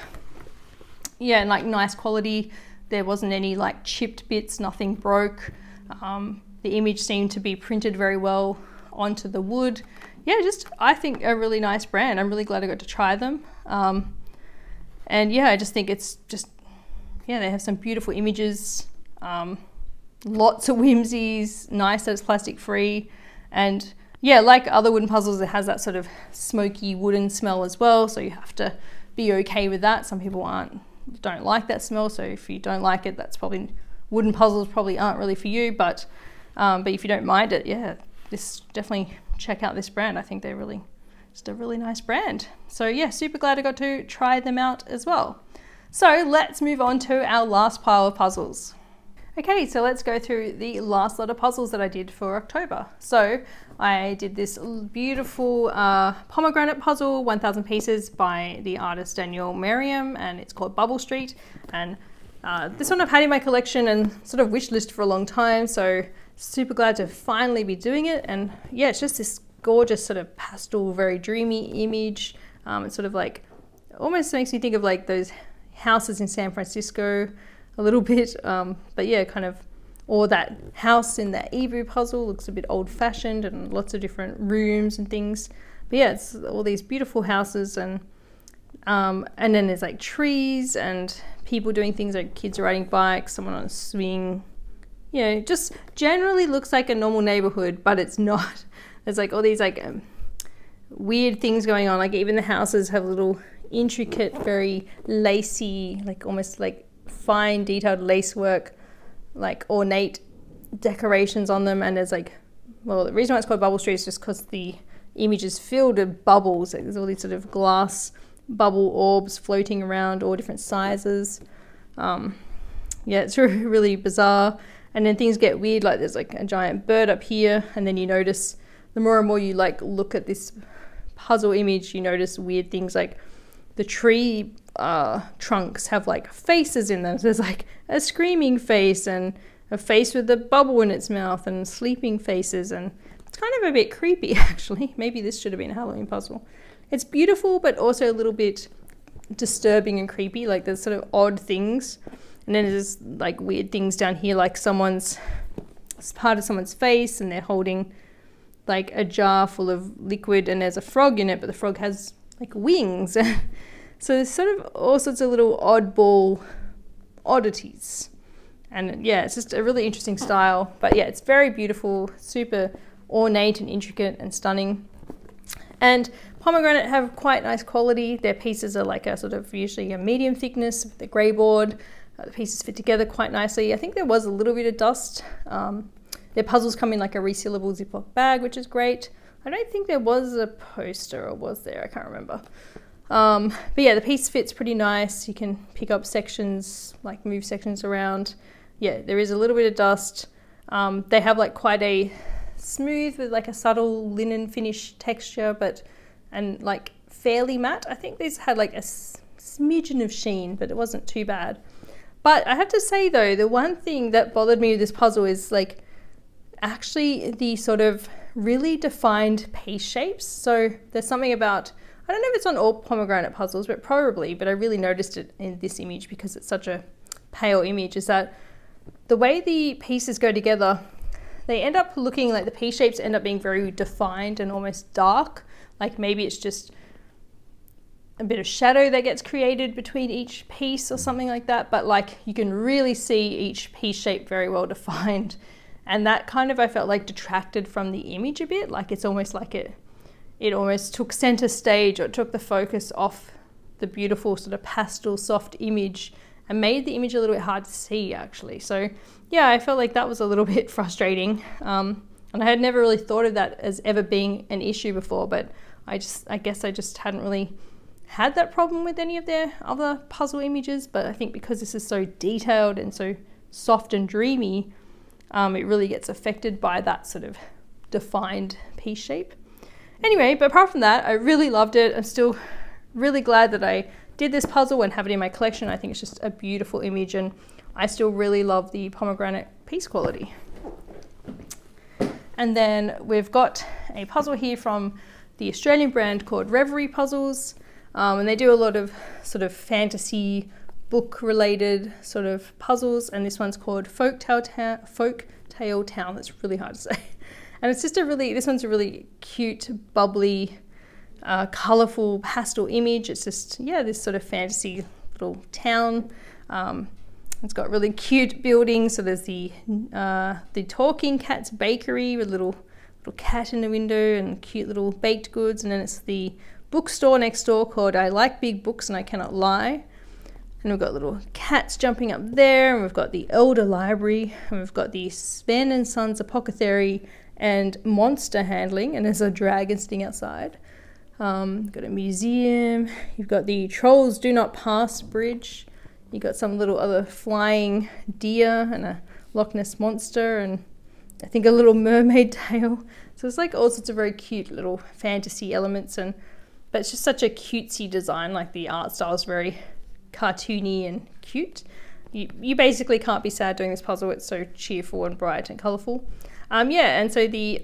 yeah, and like nice quality. There wasn't any like chipped bits, nothing broke. Um, the image seemed to be printed very well onto the wood. Yeah, just I think a really nice brand. I'm really glad I got to try them. Um, and yeah, I just think it's just yeah, they have some beautiful images, um, lots of whimsies, nice that it's plastic free, and yeah, like other wooden puzzles, it has that sort of smoky wooden smell as well. So you have to be okay with that. Some people aren't don't like that smell, so if you don't like it, that's probably wooden puzzles probably aren't really for you. But um, but if you don't mind it, yeah, this definitely check out this brand. I think they're really just a really nice brand. So yeah, super glad I got to try them out as well. So let's move on to our last pile of puzzles. Okay, so let's go through the last lot of puzzles that I did for October. So I did this beautiful uh, pomegranate puzzle, 1000 pieces by the artist Daniel Merriam, and it's called Bubble Street. And uh, this one I've had in my collection and sort of wish list for a long time, so super glad to finally be doing it. And yeah, it's just this gorgeous sort of pastel, very dreamy image. Um, it's sort of like, almost makes me think of like those houses in San Francisco a little bit. Um, but yeah, kind of, or that house in that eeboo puzzle looks a bit old fashioned and lots of different rooms and things. But yeah, it's all these beautiful houses and um, and then there's like trees and people doing things like kids riding bikes, someone on a swing, you know, just generally looks like a normal neighborhood, but it's not. There's like all these like um, weird things going on. Like even the houses have little intricate, very lacy, like almost like fine detailed lace work, like ornate decorations on them. And there's like, well, the reason why it's called Bubble Street is just because the image is filled with bubbles. Like there's all these sort of glass bubble orbs floating around, all different sizes. Um, yeah, it's really bizarre and then things get weird like there's like a giant bird up here and then you notice the more and more you like look at this puzzle image you notice weird things like the tree uh, trunks have like faces in them. So there's like a screaming face and a face with a bubble in its mouth and sleeping faces and it's kind of a bit creepy actually. Maybe this should have been a halloween puzzle. It's beautiful but also a little bit disturbing and creepy like there's sort of odd things and then there's like weird things down here, like someone's, part of someone's face and they're holding like a jar full of liquid and there's a frog in it, but the frog has like wings. so there's sort of all sorts of little oddball oddities. And yeah, it's just a really interesting style. But yeah, it's very beautiful, super ornate and intricate and stunning. And pomegranate have quite nice quality. Their pieces are like a sort of usually a medium thickness the grey board. Uh, the pieces fit together quite nicely. I think there was a little bit of dust. Um, their puzzles come in like a resealable Ziploc bag, which is great. I don't think there was a poster or was there, I can't remember. Um, but yeah, the piece fits pretty nice. You can pick up sections, like move sections around. Yeah, there is a little bit of dust. Um, they have like quite a smooth with like a subtle linen finish texture, but and like fairly matte. I think these had like a smidgen of sheen, but it wasn't too bad. But I have to say though, the one thing that bothered me with this puzzle is like actually the sort of really defined piece shapes. So there's something about, I don't know if it's on all pomegranate puzzles, but probably, but I really noticed it in this image because it's such a pale image, is that the way the pieces go together, they end up looking like the piece shapes end up being very defined and almost dark. Like maybe it's just a bit of shadow that gets created between each piece or something like that, but like you can really see each piece shape very well defined. And that kind of I felt like detracted from the image a bit. Like it's almost like it it almost took center stage or took the focus off the beautiful sort of pastel soft image and made the image a little bit hard to see actually. So yeah, I felt like that was a little bit frustrating. Um, and I had never really thought of that as ever being an issue before, but I just, I guess I just hadn't really had that problem with any of their other puzzle images. But I think because this is so detailed and so soft and dreamy, um, it really gets affected by that sort of defined piece shape. Anyway, but apart from that, I really loved it. I'm still really glad that I did this puzzle and have it in my collection. I think it's just a beautiful image and I still really love the pomegranate piece quality. And then we've got a puzzle here from the Australian brand called Reverie Puzzles. Um, and they do a lot of sort of fantasy book related sort of puzzles. And this one's called Folk Tale, Ta Folk Tale Town. That's really hard to say. And it's just a really, this one's a really cute, bubbly, uh, colourful pastel image. It's just, yeah, this sort of fantasy little town. Um, it's got really cute buildings. So there's the uh, the Talking Cats Bakery with a little little cat in the window and cute little baked goods. And then it's the bookstore next door called I Like Big Books and I Cannot Lie. And we've got little cats jumping up there, and we've got the Elder Library, and we've got the Sven and Sons Apothecary and Monster Handling, and there's a dragon sitting outside. Um, got a museum. You've got the Trolls Do Not Pass Bridge. you've got some little other flying deer and a Loch Ness monster and I think a little mermaid tail. So it's like all sorts of very cute little fantasy elements and but it's just such a cutesy design. Like the art style is very cartoony and cute. You, you basically can't be sad doing this puzzle. It's so cheerful and bright and colourful. Um, yeah, and so the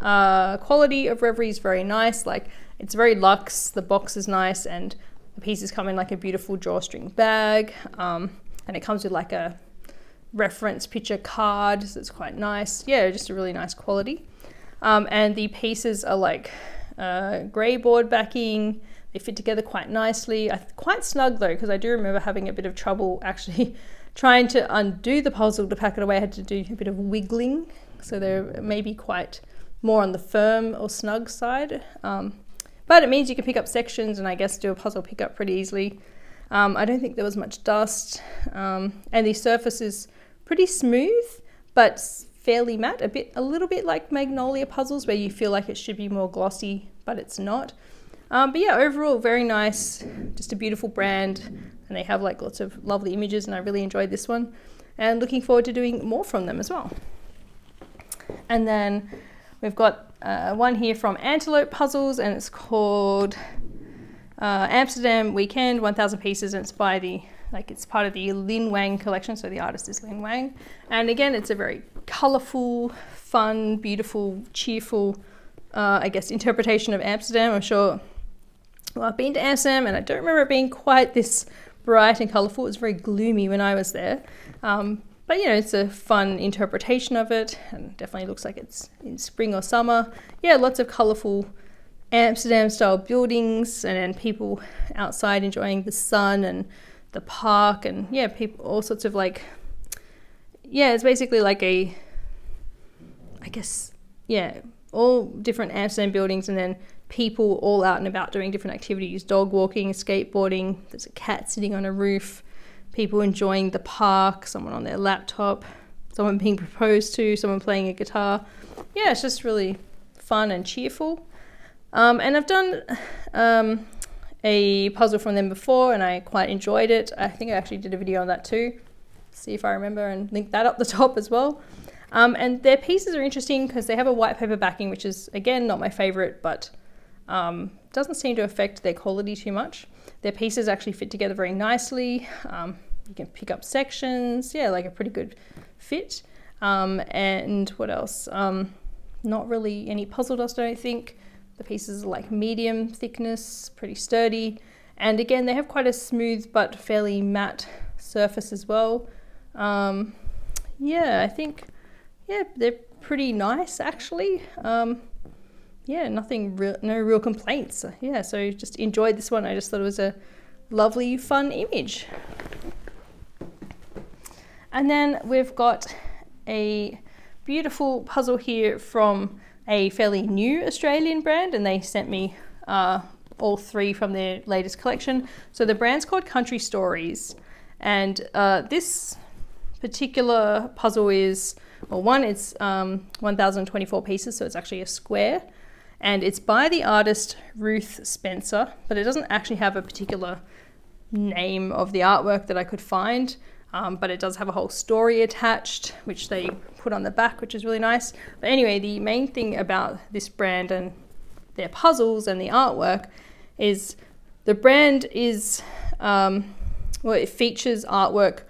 uh, quality of Reverie is very nice. Like it's very luxe. The box is nice and the pieces come in like a beautiful drawstring bag, um, and it comes with like a reference picture card, so it's quite nice. Yeah, just a really nice quality. Um, and the pieces are like uh, grey board backing. They fit together quite nicely. I, quite snug though, because I do remember having a bit of trouble actually trying to undo the puzzle to pack it away. I had to do a bit of wiggling, so they're maybe quite more on the firm or snug side. Um, but it means you can pick up sections and I guess do a puzzle pickup pretty easily. Um, I don't think there was much dust. Um, and the surface is pretty smooth, but fairly matte, a bit, a little bit like Magnolia puzzles where you feel like it should be more glossy, but it's not. Um, but yeah, overall, very nice, just a beautiful brand, and they have like lots of lovely images, and I really enjoyed this one, and looking forward to doing more from them as well. And then we've got uh, one here from Antelope Puzzles, and it's called uh, Amsterdam Weekend, 1,000 pieces, and it's by the like it's part of the Lin Wang collection, so the artist is Lin Wang. And again, it's a very colorful, fun, beautiful, cheerful, uh, I guess, interpretation of Amsterdam. I'm sure. Well, I've been to Amsterdam, and I don't remember it being quite this bright and colorful. It was very gloomy when I was there. Um, but you know, it's a fun interpretation of it, and definitely looks like it's in spring or summer. Yeah, lots of colourful Amsterdam style buildings, and then people outside enjoying the sun and the park, and yeah, people all sorts of like, yeah, it's basically like a, I guess, yeah, all different Amsterdam buildings, and then people all out and about doing different activities dog walking, skateboarding, there's a cat sitting on a roof people enjoying the park, someone on their laptop, someone being proposed to, someone playing a guitar. Yeah, it's just really fun and cheerful. Um, and I've done um, a puzzle from them before and I quite enjoyed it. I think I actually did a video on that too. See if I remember and link that up the top as well. Um, and their pieces are interesting because they have a white paper backing, which is again not my favorite, but um, doesn't seem to affect their quality too much. Their pieces actually fit together very nicely. Um, you can pick up sections. Yeah, like a pretty good fit. Um, and what else? Um, not really any puzzle dust, I don't think. The pieces are like medium thickness, pretty sturdy. And again, they have quite a smooth but fairly matte surface as well. Um, yeah, I think, yeah, they're pretty nice actually. Um, yeah, nothing, real, no real complaints. Yeah, so just enjoyed this one. I just thought it was a lovely, fun image. And then we've got a beautiful puzzle here from a fairly new Australian brand and they sent me uh, all three from their latest collection. So the brand's called Country Stories and uh, this particular puzzle is, well one it's um, 1024 pieces so it's actually a square and it's by the artist Ruth Spencer but it doesn't actually have a particular name of the artwork that I could find um, but it does have a whole story attached which they put on the back, which is really nice. But anyway, the main thing about this brand and their puzzles and the artwork is the brand is, um, well, it features artwork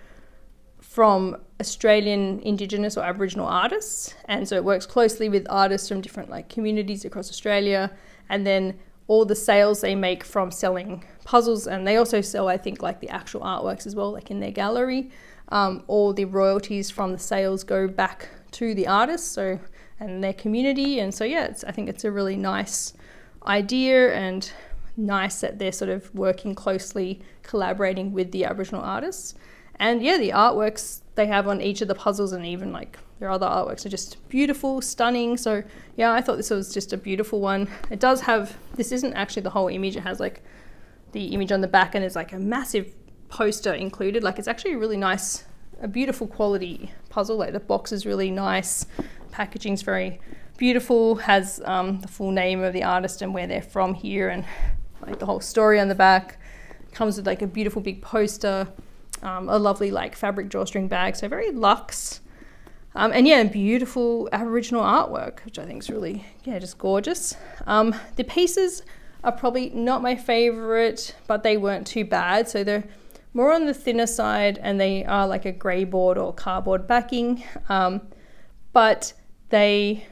from Australian Indigenous or Aboriginal artists. And so it works closely with artists from different like communities across Australia. And then all the sales they make from selling puzzles and they also sell i think like the actual artworks as well like in their gallery um, all the royalties from the sales go back to the artists so and their community and so yeah i think it's a really nice idea and nice that they're sort of working closely collaborating with the aboriginal artists and yeah the artworks they have on each of the puzzles and even like their other artworks are just beautiful stunning so yeah i thought this was just a beautiful one it does have this isn't actually the whole image it has like the image on the back and there's like a massive poster included. Like it's actually a really nice, a beautiful quality puzzle. Like the box is really nice, packaging's very beautiful, has um, the full name of the artist and where they're from here and like the whole story on the back. Comes with like a beautiful big poster, um, a lovely like fabric drawstring bag, so very luxe. Um, and yeah, beautiful Aboriginal artwork, which I think is really, yeah, just gorgeous. Um, the pieces are probably not my favorite, but they weren't too bad. So they're more on the thinner side and they are like a grey board or cardboard backing. Um, but they,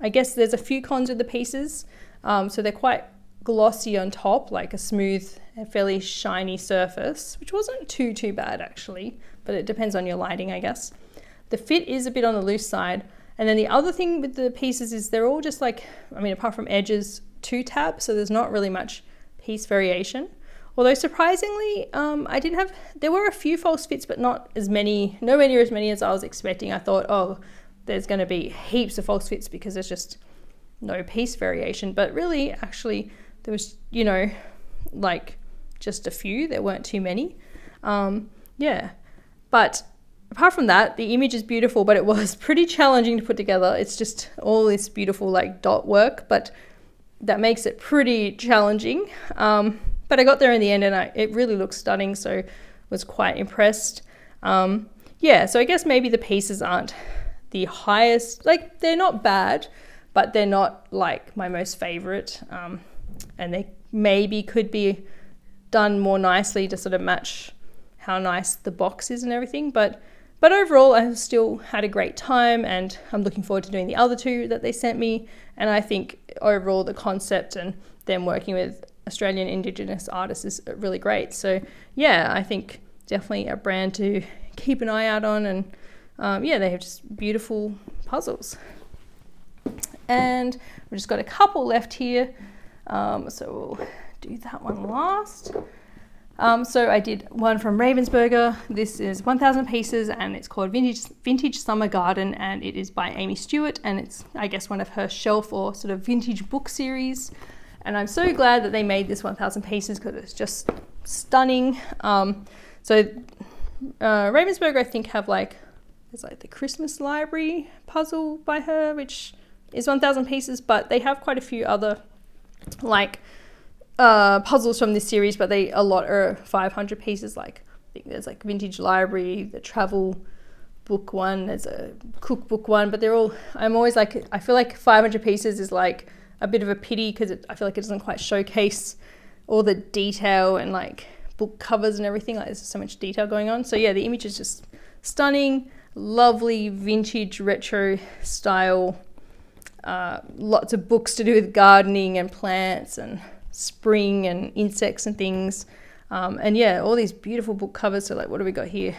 I guess there's a few cons with the pieces. Um, so they're quite glossy on top, like a smooth, fairly shiny surface, which wasn't too, too bad actually, but it depends on your lighting, I guess. The fit is a bit on the loose side. And then the other thing with the pieces is they're all just like, I mean, apart from edges, two tab, so there's not really much piece variation. Although surprisingly, um, I didn't have, there were a few false fits, but not as many, nowhere near as many as I was expecting. I thought, oh, there's going to be heaps of false fits because there's just no piece variation. But really, actually, there was, you know, like just a few. There weren't too many. Um, yeah. But apart from that, the image is beautiful, but it was pretty challenging to put together. It's just all this beautiful like dot work, but that makes it pretty challenging. Um, but I got there in the end and I, it really looks stunning, so was quite impressed. Um, yeah, so I guess maybe the pieces aren't the highest, like they're not bad, but they're not like my most favorite. Um, and they maybe could be done more nicely to sort of match how nice the box is and everything. But but overall, I have still had a great time, and I'm looking forward to doing the other two that they sent me. And I think overall, the concept and them working with Australian Indigenous artists is really great. So, yeah, I think definitely a brand to keep an eye out on. And um, yeah, they have just beautiful puzzles. And we've just got a couple left here. Um, so, we'll do that one last. Um, so I did one from Ravensburger. This is 1,000 pieces and it's called Vintage, Vintage Summer Garden and it is by Aimee Stewart and it's, I guess, one of her shelf or sort of vintage book series. And I'm so glad that they made this 1,000 pieces because it's just stunning. Um, so uh, Ravensburger, I think, have like, there's like the Christmas Library puzzle by her, which is 1,000 pieces, but they have quite a few other like uh, puzzles from this series, but they a lot are 500 pieces. Like I think there's like Vintage Library, the travel book one, there's a cookbook one, but they're all. I'm always like I feel like 500 pieces is like a bit of a pity because I feel like it doesn't quite showcase all the detail and like book covers and everything. Like there's so much detail going on. So yeah, the image is just stunning, lovely vintage retro style. Uh, lots of books to do with gardening and plants and spring and insects and things. Um, and yeah, all these beautiful book covers. So like, what do we got here?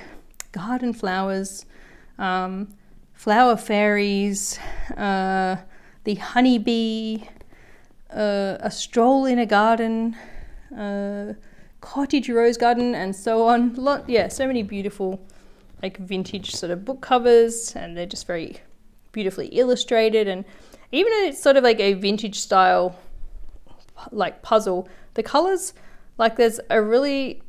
Garden flowers, um, flower fairies, uh, the honeybee, uh, a stroll in a garden, uh, cottage rose garden, and so on. Lot, yeah, so many beautiful, like vintage sort of book covers, and they're just very beautifully illustrated and even it's sort of like a vintage style like puzzle, the colors like there's a really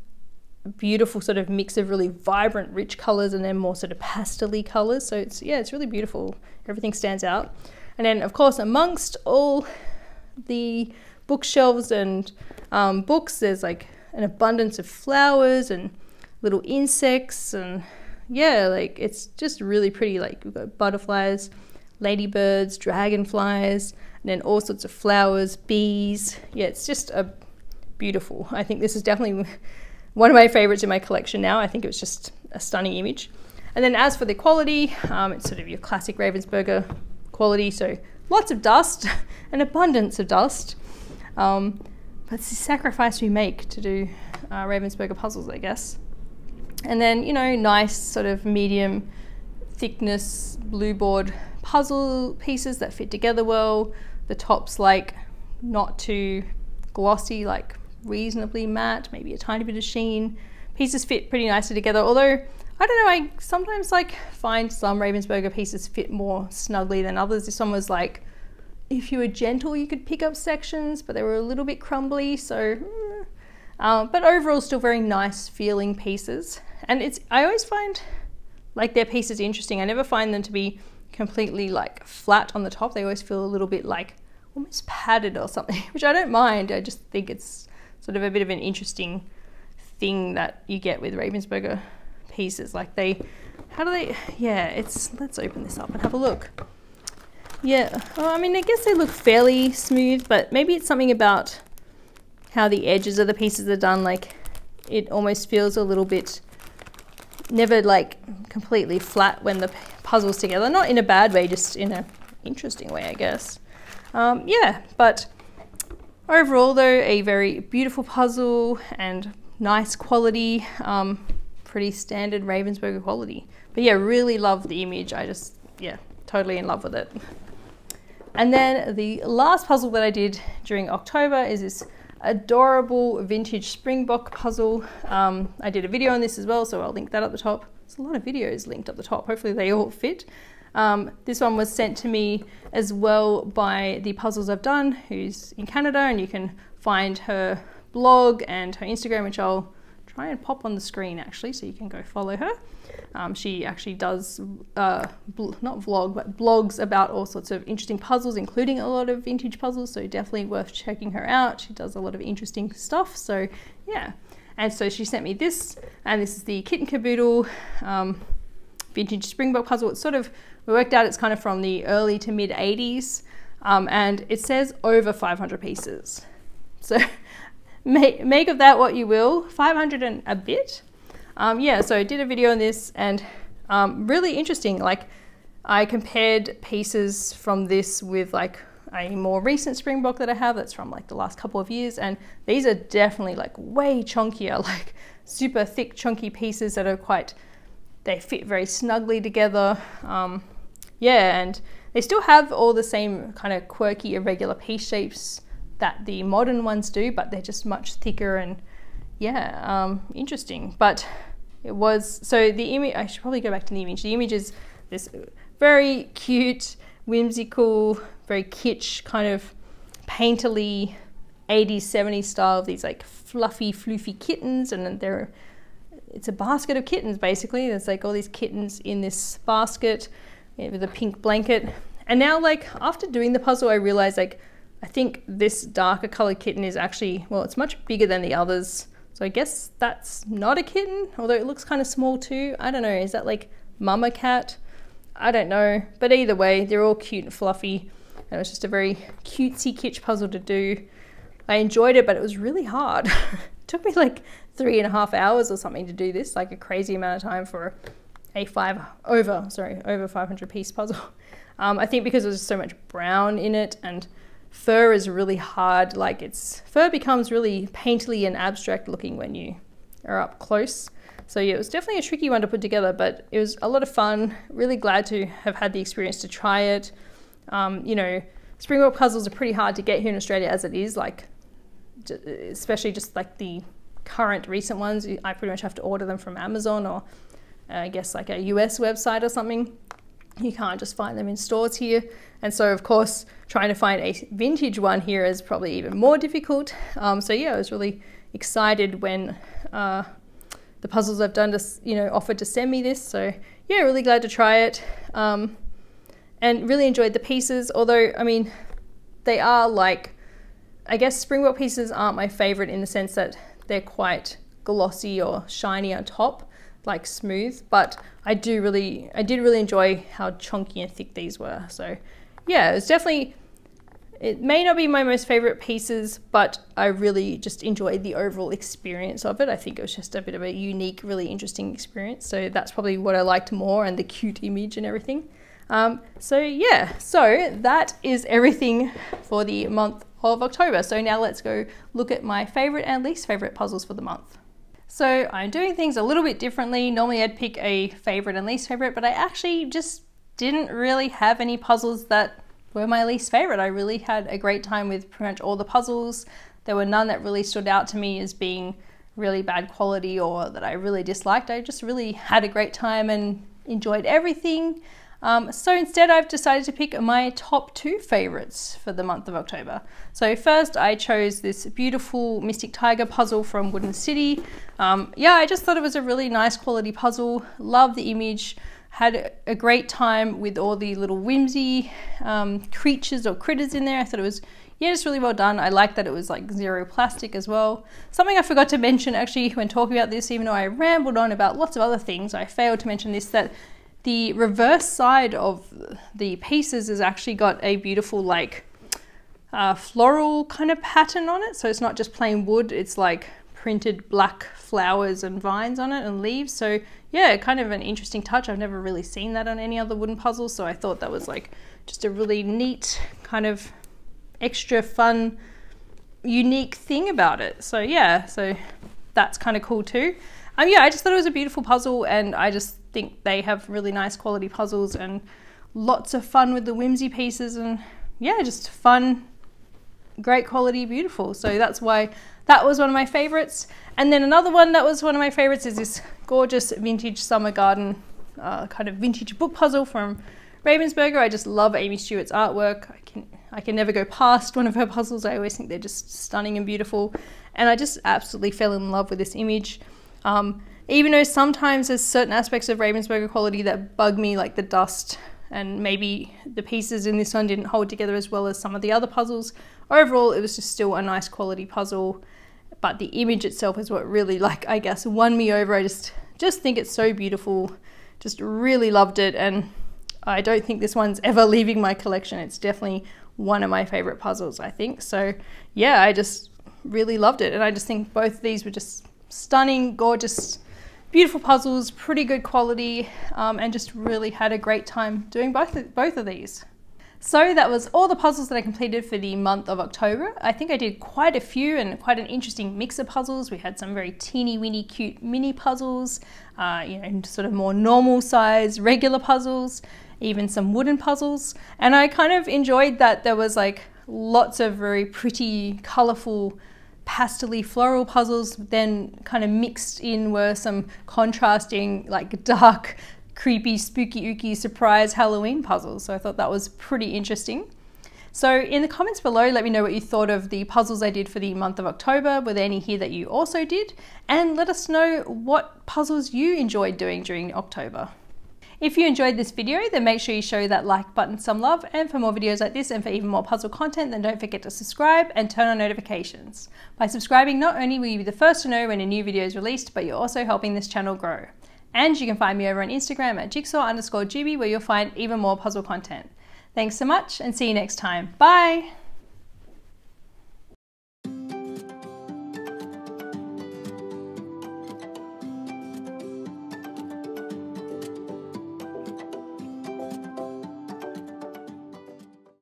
beautiful sort of mix of really vibrant, rich colors and then more sort of pastely colors. So it's yeah, it's really beautiful. Everything stands out. And then of course amongst all the bookshelves and um, books, there's like an abundance of flowers and little insects and yeah, like it's just really pretty. Like we've got butterflies, ladybirds, dragonflies, and then all sorts of flowers, bees. Yeah, it's just a beautiful. I think this is definitely one of my favorites in my collection now. I think it was just a stunning image. And then as for the quality, um, it's sort of your classic Ravensburger quality. So lots of dust, an abundance of dust. Um, but it's the sacrifice we make to do uh, Ravensburger puzzles, I guess. And then, you know, nice sort of medium thickness blue board puzzle pieces that fit together well. The top's like not too glossy, like reasonably matte, maybe a tiny bit of sheen. Pieces fit pretty nicely together, although I don't know, I sometimes like find some Ravensburger pieces fit more snugly than others. This one was like, if you were gentle, you could pick up sections, but they were a little bit crumbly, so. Mm. Um, but overall, still very nice feeling pieces. And it's, I always find like their pieces interesting. I never find them to be completely like flat on the top. They always feel a little bit like almost padded or something, which I don't mind. I just think it's sort of a bit of an interesting thing that you get with Ravensburger pieces. Like they, how do they, yeah, it's, let's open this up and have a look. Yeah, well, I mean, I guess they look fairly smooth, but maybe it's something about how the edges of the pieces are done. Like it almost feels a little bit, never like completely flat when the puzzle's together. Not in a bad way, just in an interesting way, I guess. Um, yeah, but overall though, a very beautiful puzzle and nice quality. Um, pretty standard Ravensburger quality. But yeah, really love the image. I just, yeah, totally in love with it. And then the last puzzle that I did during October is this adorable vintage Springbok puzzle. Um, I did a video on this as well, so I'll link that at the top. There's a lot of videos linked at the top. Hopefully they all fit. Um, this one was sent to me as well by the Puzzles I've Done, who's in Canada, and you can find her blog and her Instagram, which I'll try and pop on the screen actually so you can go follow her. Um, she actually does uh, not vlog but blogs about all sorts of interesting puzzles including a lot of vintage puzzles so definitely worth checking her out. She does a lot of interesting stuff so yeah and so she sent me this and this is the Kit and Caboodle um, vintage Springbok puzzle. It's sort of we worked out it's kind of from the early to mid 80s um, and it says over 500 pieces. So make, make of that what you will. 500 and a bit. Um, yeah, so I did a video on this and um, really interesting. Like I compared pieces from this with like a more recent Springbok that I have that's from like the last couple of years and these are definitely like way chunkier, like super thick chunky pieces that are quite, they fit very snugly together. Um, yeah, and they still have all the same kind of quirky irregular piece shapes that the modern ones do, but they're just much thicker and yeah, um, interesting. But it was so the image. I should probably go back to the image. The image is this very cute, whimsical, very kitsch kind of painterly 80s 70s style of these like fluffy floofy kittens and they're it's a basket of kittens basically there's like all these kittens in this basket with a pink blanket and now like after doing the puzzle i realized like I think this darker colored kitten is actually, well, it's much bigger than the others. So I guess that's not a kitten, although it looks kind of small too. I don't know, is that like mama cat? I don't know. But either way, they're all cute and fluffy. And it was just a very cutesy kitsch puzzle to do. I enjoyed it, but it was really hard. it took me like three and a half hours or something to do this, like a crazy amount of time for a five over, sorry, over 500 piece puzzle. Um, I think because there's so much brown in it and fur is really hard. Like it's fur becomes really painterly and abstract looking when you are up close. So yeah, it was definitely a tricky one to put together, but it was a lot of fun. Really glad to have had the experience to try it. Um, you know, Springbok puzzles are pretty hard to get here in Australia as it is, like especially just like the current recent ones. I pretty much have to order them from Amazon or uh, I guess like a US website or something. You can't just find them in stores here. And so, of course, trying to find a vintage one here is probably even more difficult. Um, so yeah, I was really excited when uh, the puzzles I've done just, you know, offered to send me this. So yeah, really glad to try it. Um, and really enjoyed the pieces. Although, I mean, they are like, I guess Springbok pieces aren't my favorite in the sense that they're quite glossy or shiny on top, like smooth. But I do really, I did really enjoy how chunky and thick these were. So yeah, it's definitely, it may not be my most favorite pieces, but I really just enjoyed the overall experience of it. I think it was just a bit of a unique, really interesting experience. So that's probably what I liked more and the cute image and everything. Um, so yeah, so that is everything for the month of October. So now let's go look at my favorite and least favorite puzzles for the month. So I'm doing things a little bit differently. Normally I'd pick a favorite and least favorite, but I actually just didn't really have any puzzles that were my least favorite. I really had a great time with pretty much all the puzzles. There were none that really stood out to me as being really bad quality or that I really disliked. I just really had a great time and enjoyed everything. Um, so instead I've decided to pick my top two favorites for the month of October. So first I chose this beautiful Mystic Tiger puzzle from Wooden City. Um, yeah, I just thought it was a really nice quality puzzle. Love the image. Had a great time with all the little whimsy um, creatures or critters in there. I thought it was yeah, just really well done. I like that it was like zero plastic as well. Something I forgot to mention actually when talking about this, even though I rambled on about lots of other things, I failed to mention this that the reverse side of the pieces has actually got a beautiful like uh, floral kind of pattern on it. So it's not just plain wood, it's like printed black flowers and vines on it and leaves. So yeah, kind of an interesting touch. I've never really seen that on any other wooden puzzle. So I thought that was like just a really neat kind of extra fun, unique thing about it. So yeah, so that's kind of cool too. Um, yeah, I just thought it was a beautiful puzzle and I just think they have really nice quality puzzles and lots of fun with the whimsy pieces and yeah, just fun, great quality, beautiful. So that's why that was one of my favorites. And then another one that was one of my favorites is this gorgeous vintage summer garden uh, kind of vintage book puzzle from Ravensburger. I just love Aimee Stewart's artwork. I can I can never go past one of her puzzles. I always think they're just stunning and beautiful. And I just absolutely fell in love with this image. Um, even though sometimes there's certain aspects of Ravensburger quality that bug me, like the dust, and maybe the pieces in this one didn't hold together as well as some of the other puzzles. Overall, it was just still a nice quality puzzle, but the image itself is what really, like, I guess, won me over. I just, just think it's so beautiful. Just really loved it, and I don't think this one's ever leaving my collection. It's definitely one of my favorite puzzles, I think. So, yeah, I just really loved it, and I just think both of these were just stunning, gorgeous beautiful puzzles, pretty good quality, um, and just really had a great time doing both of, both of these. So that was all the puzzles that I completed for the month of October. I think I did quite a few and quite an interesting mix of puzzles. We had some very teeny weeny cute mini puzzles, uh, you know, sort of more normal size regular puzzles, even some wooden puzzles. And I kind of enjoyed that there was like lots of very pretty, colorful pastely floral puzzles then kind of mixed in were some contrasting like dark creepy spooky ooky surprise halloween puzzles. So i thought that was pretty interesting. So in the comments below let me know what you thought of the puzzles i did for the month of october. Were there any here that you also did? And let us know what puzzles you enjoyed doing during october if you enjoyed this video, then make sure you show that like button some love. And for more videos like this and for even more puzzle content, then don't forget to subscribe and turn on notifications. By subscribing, not only will you be the first to know when a new video is released, but you're also helping this channel grow. And you can find me over on Instagram at jigsaw underscore where you'll find even more puzzle content. Thanks so much and see you next time. Bye!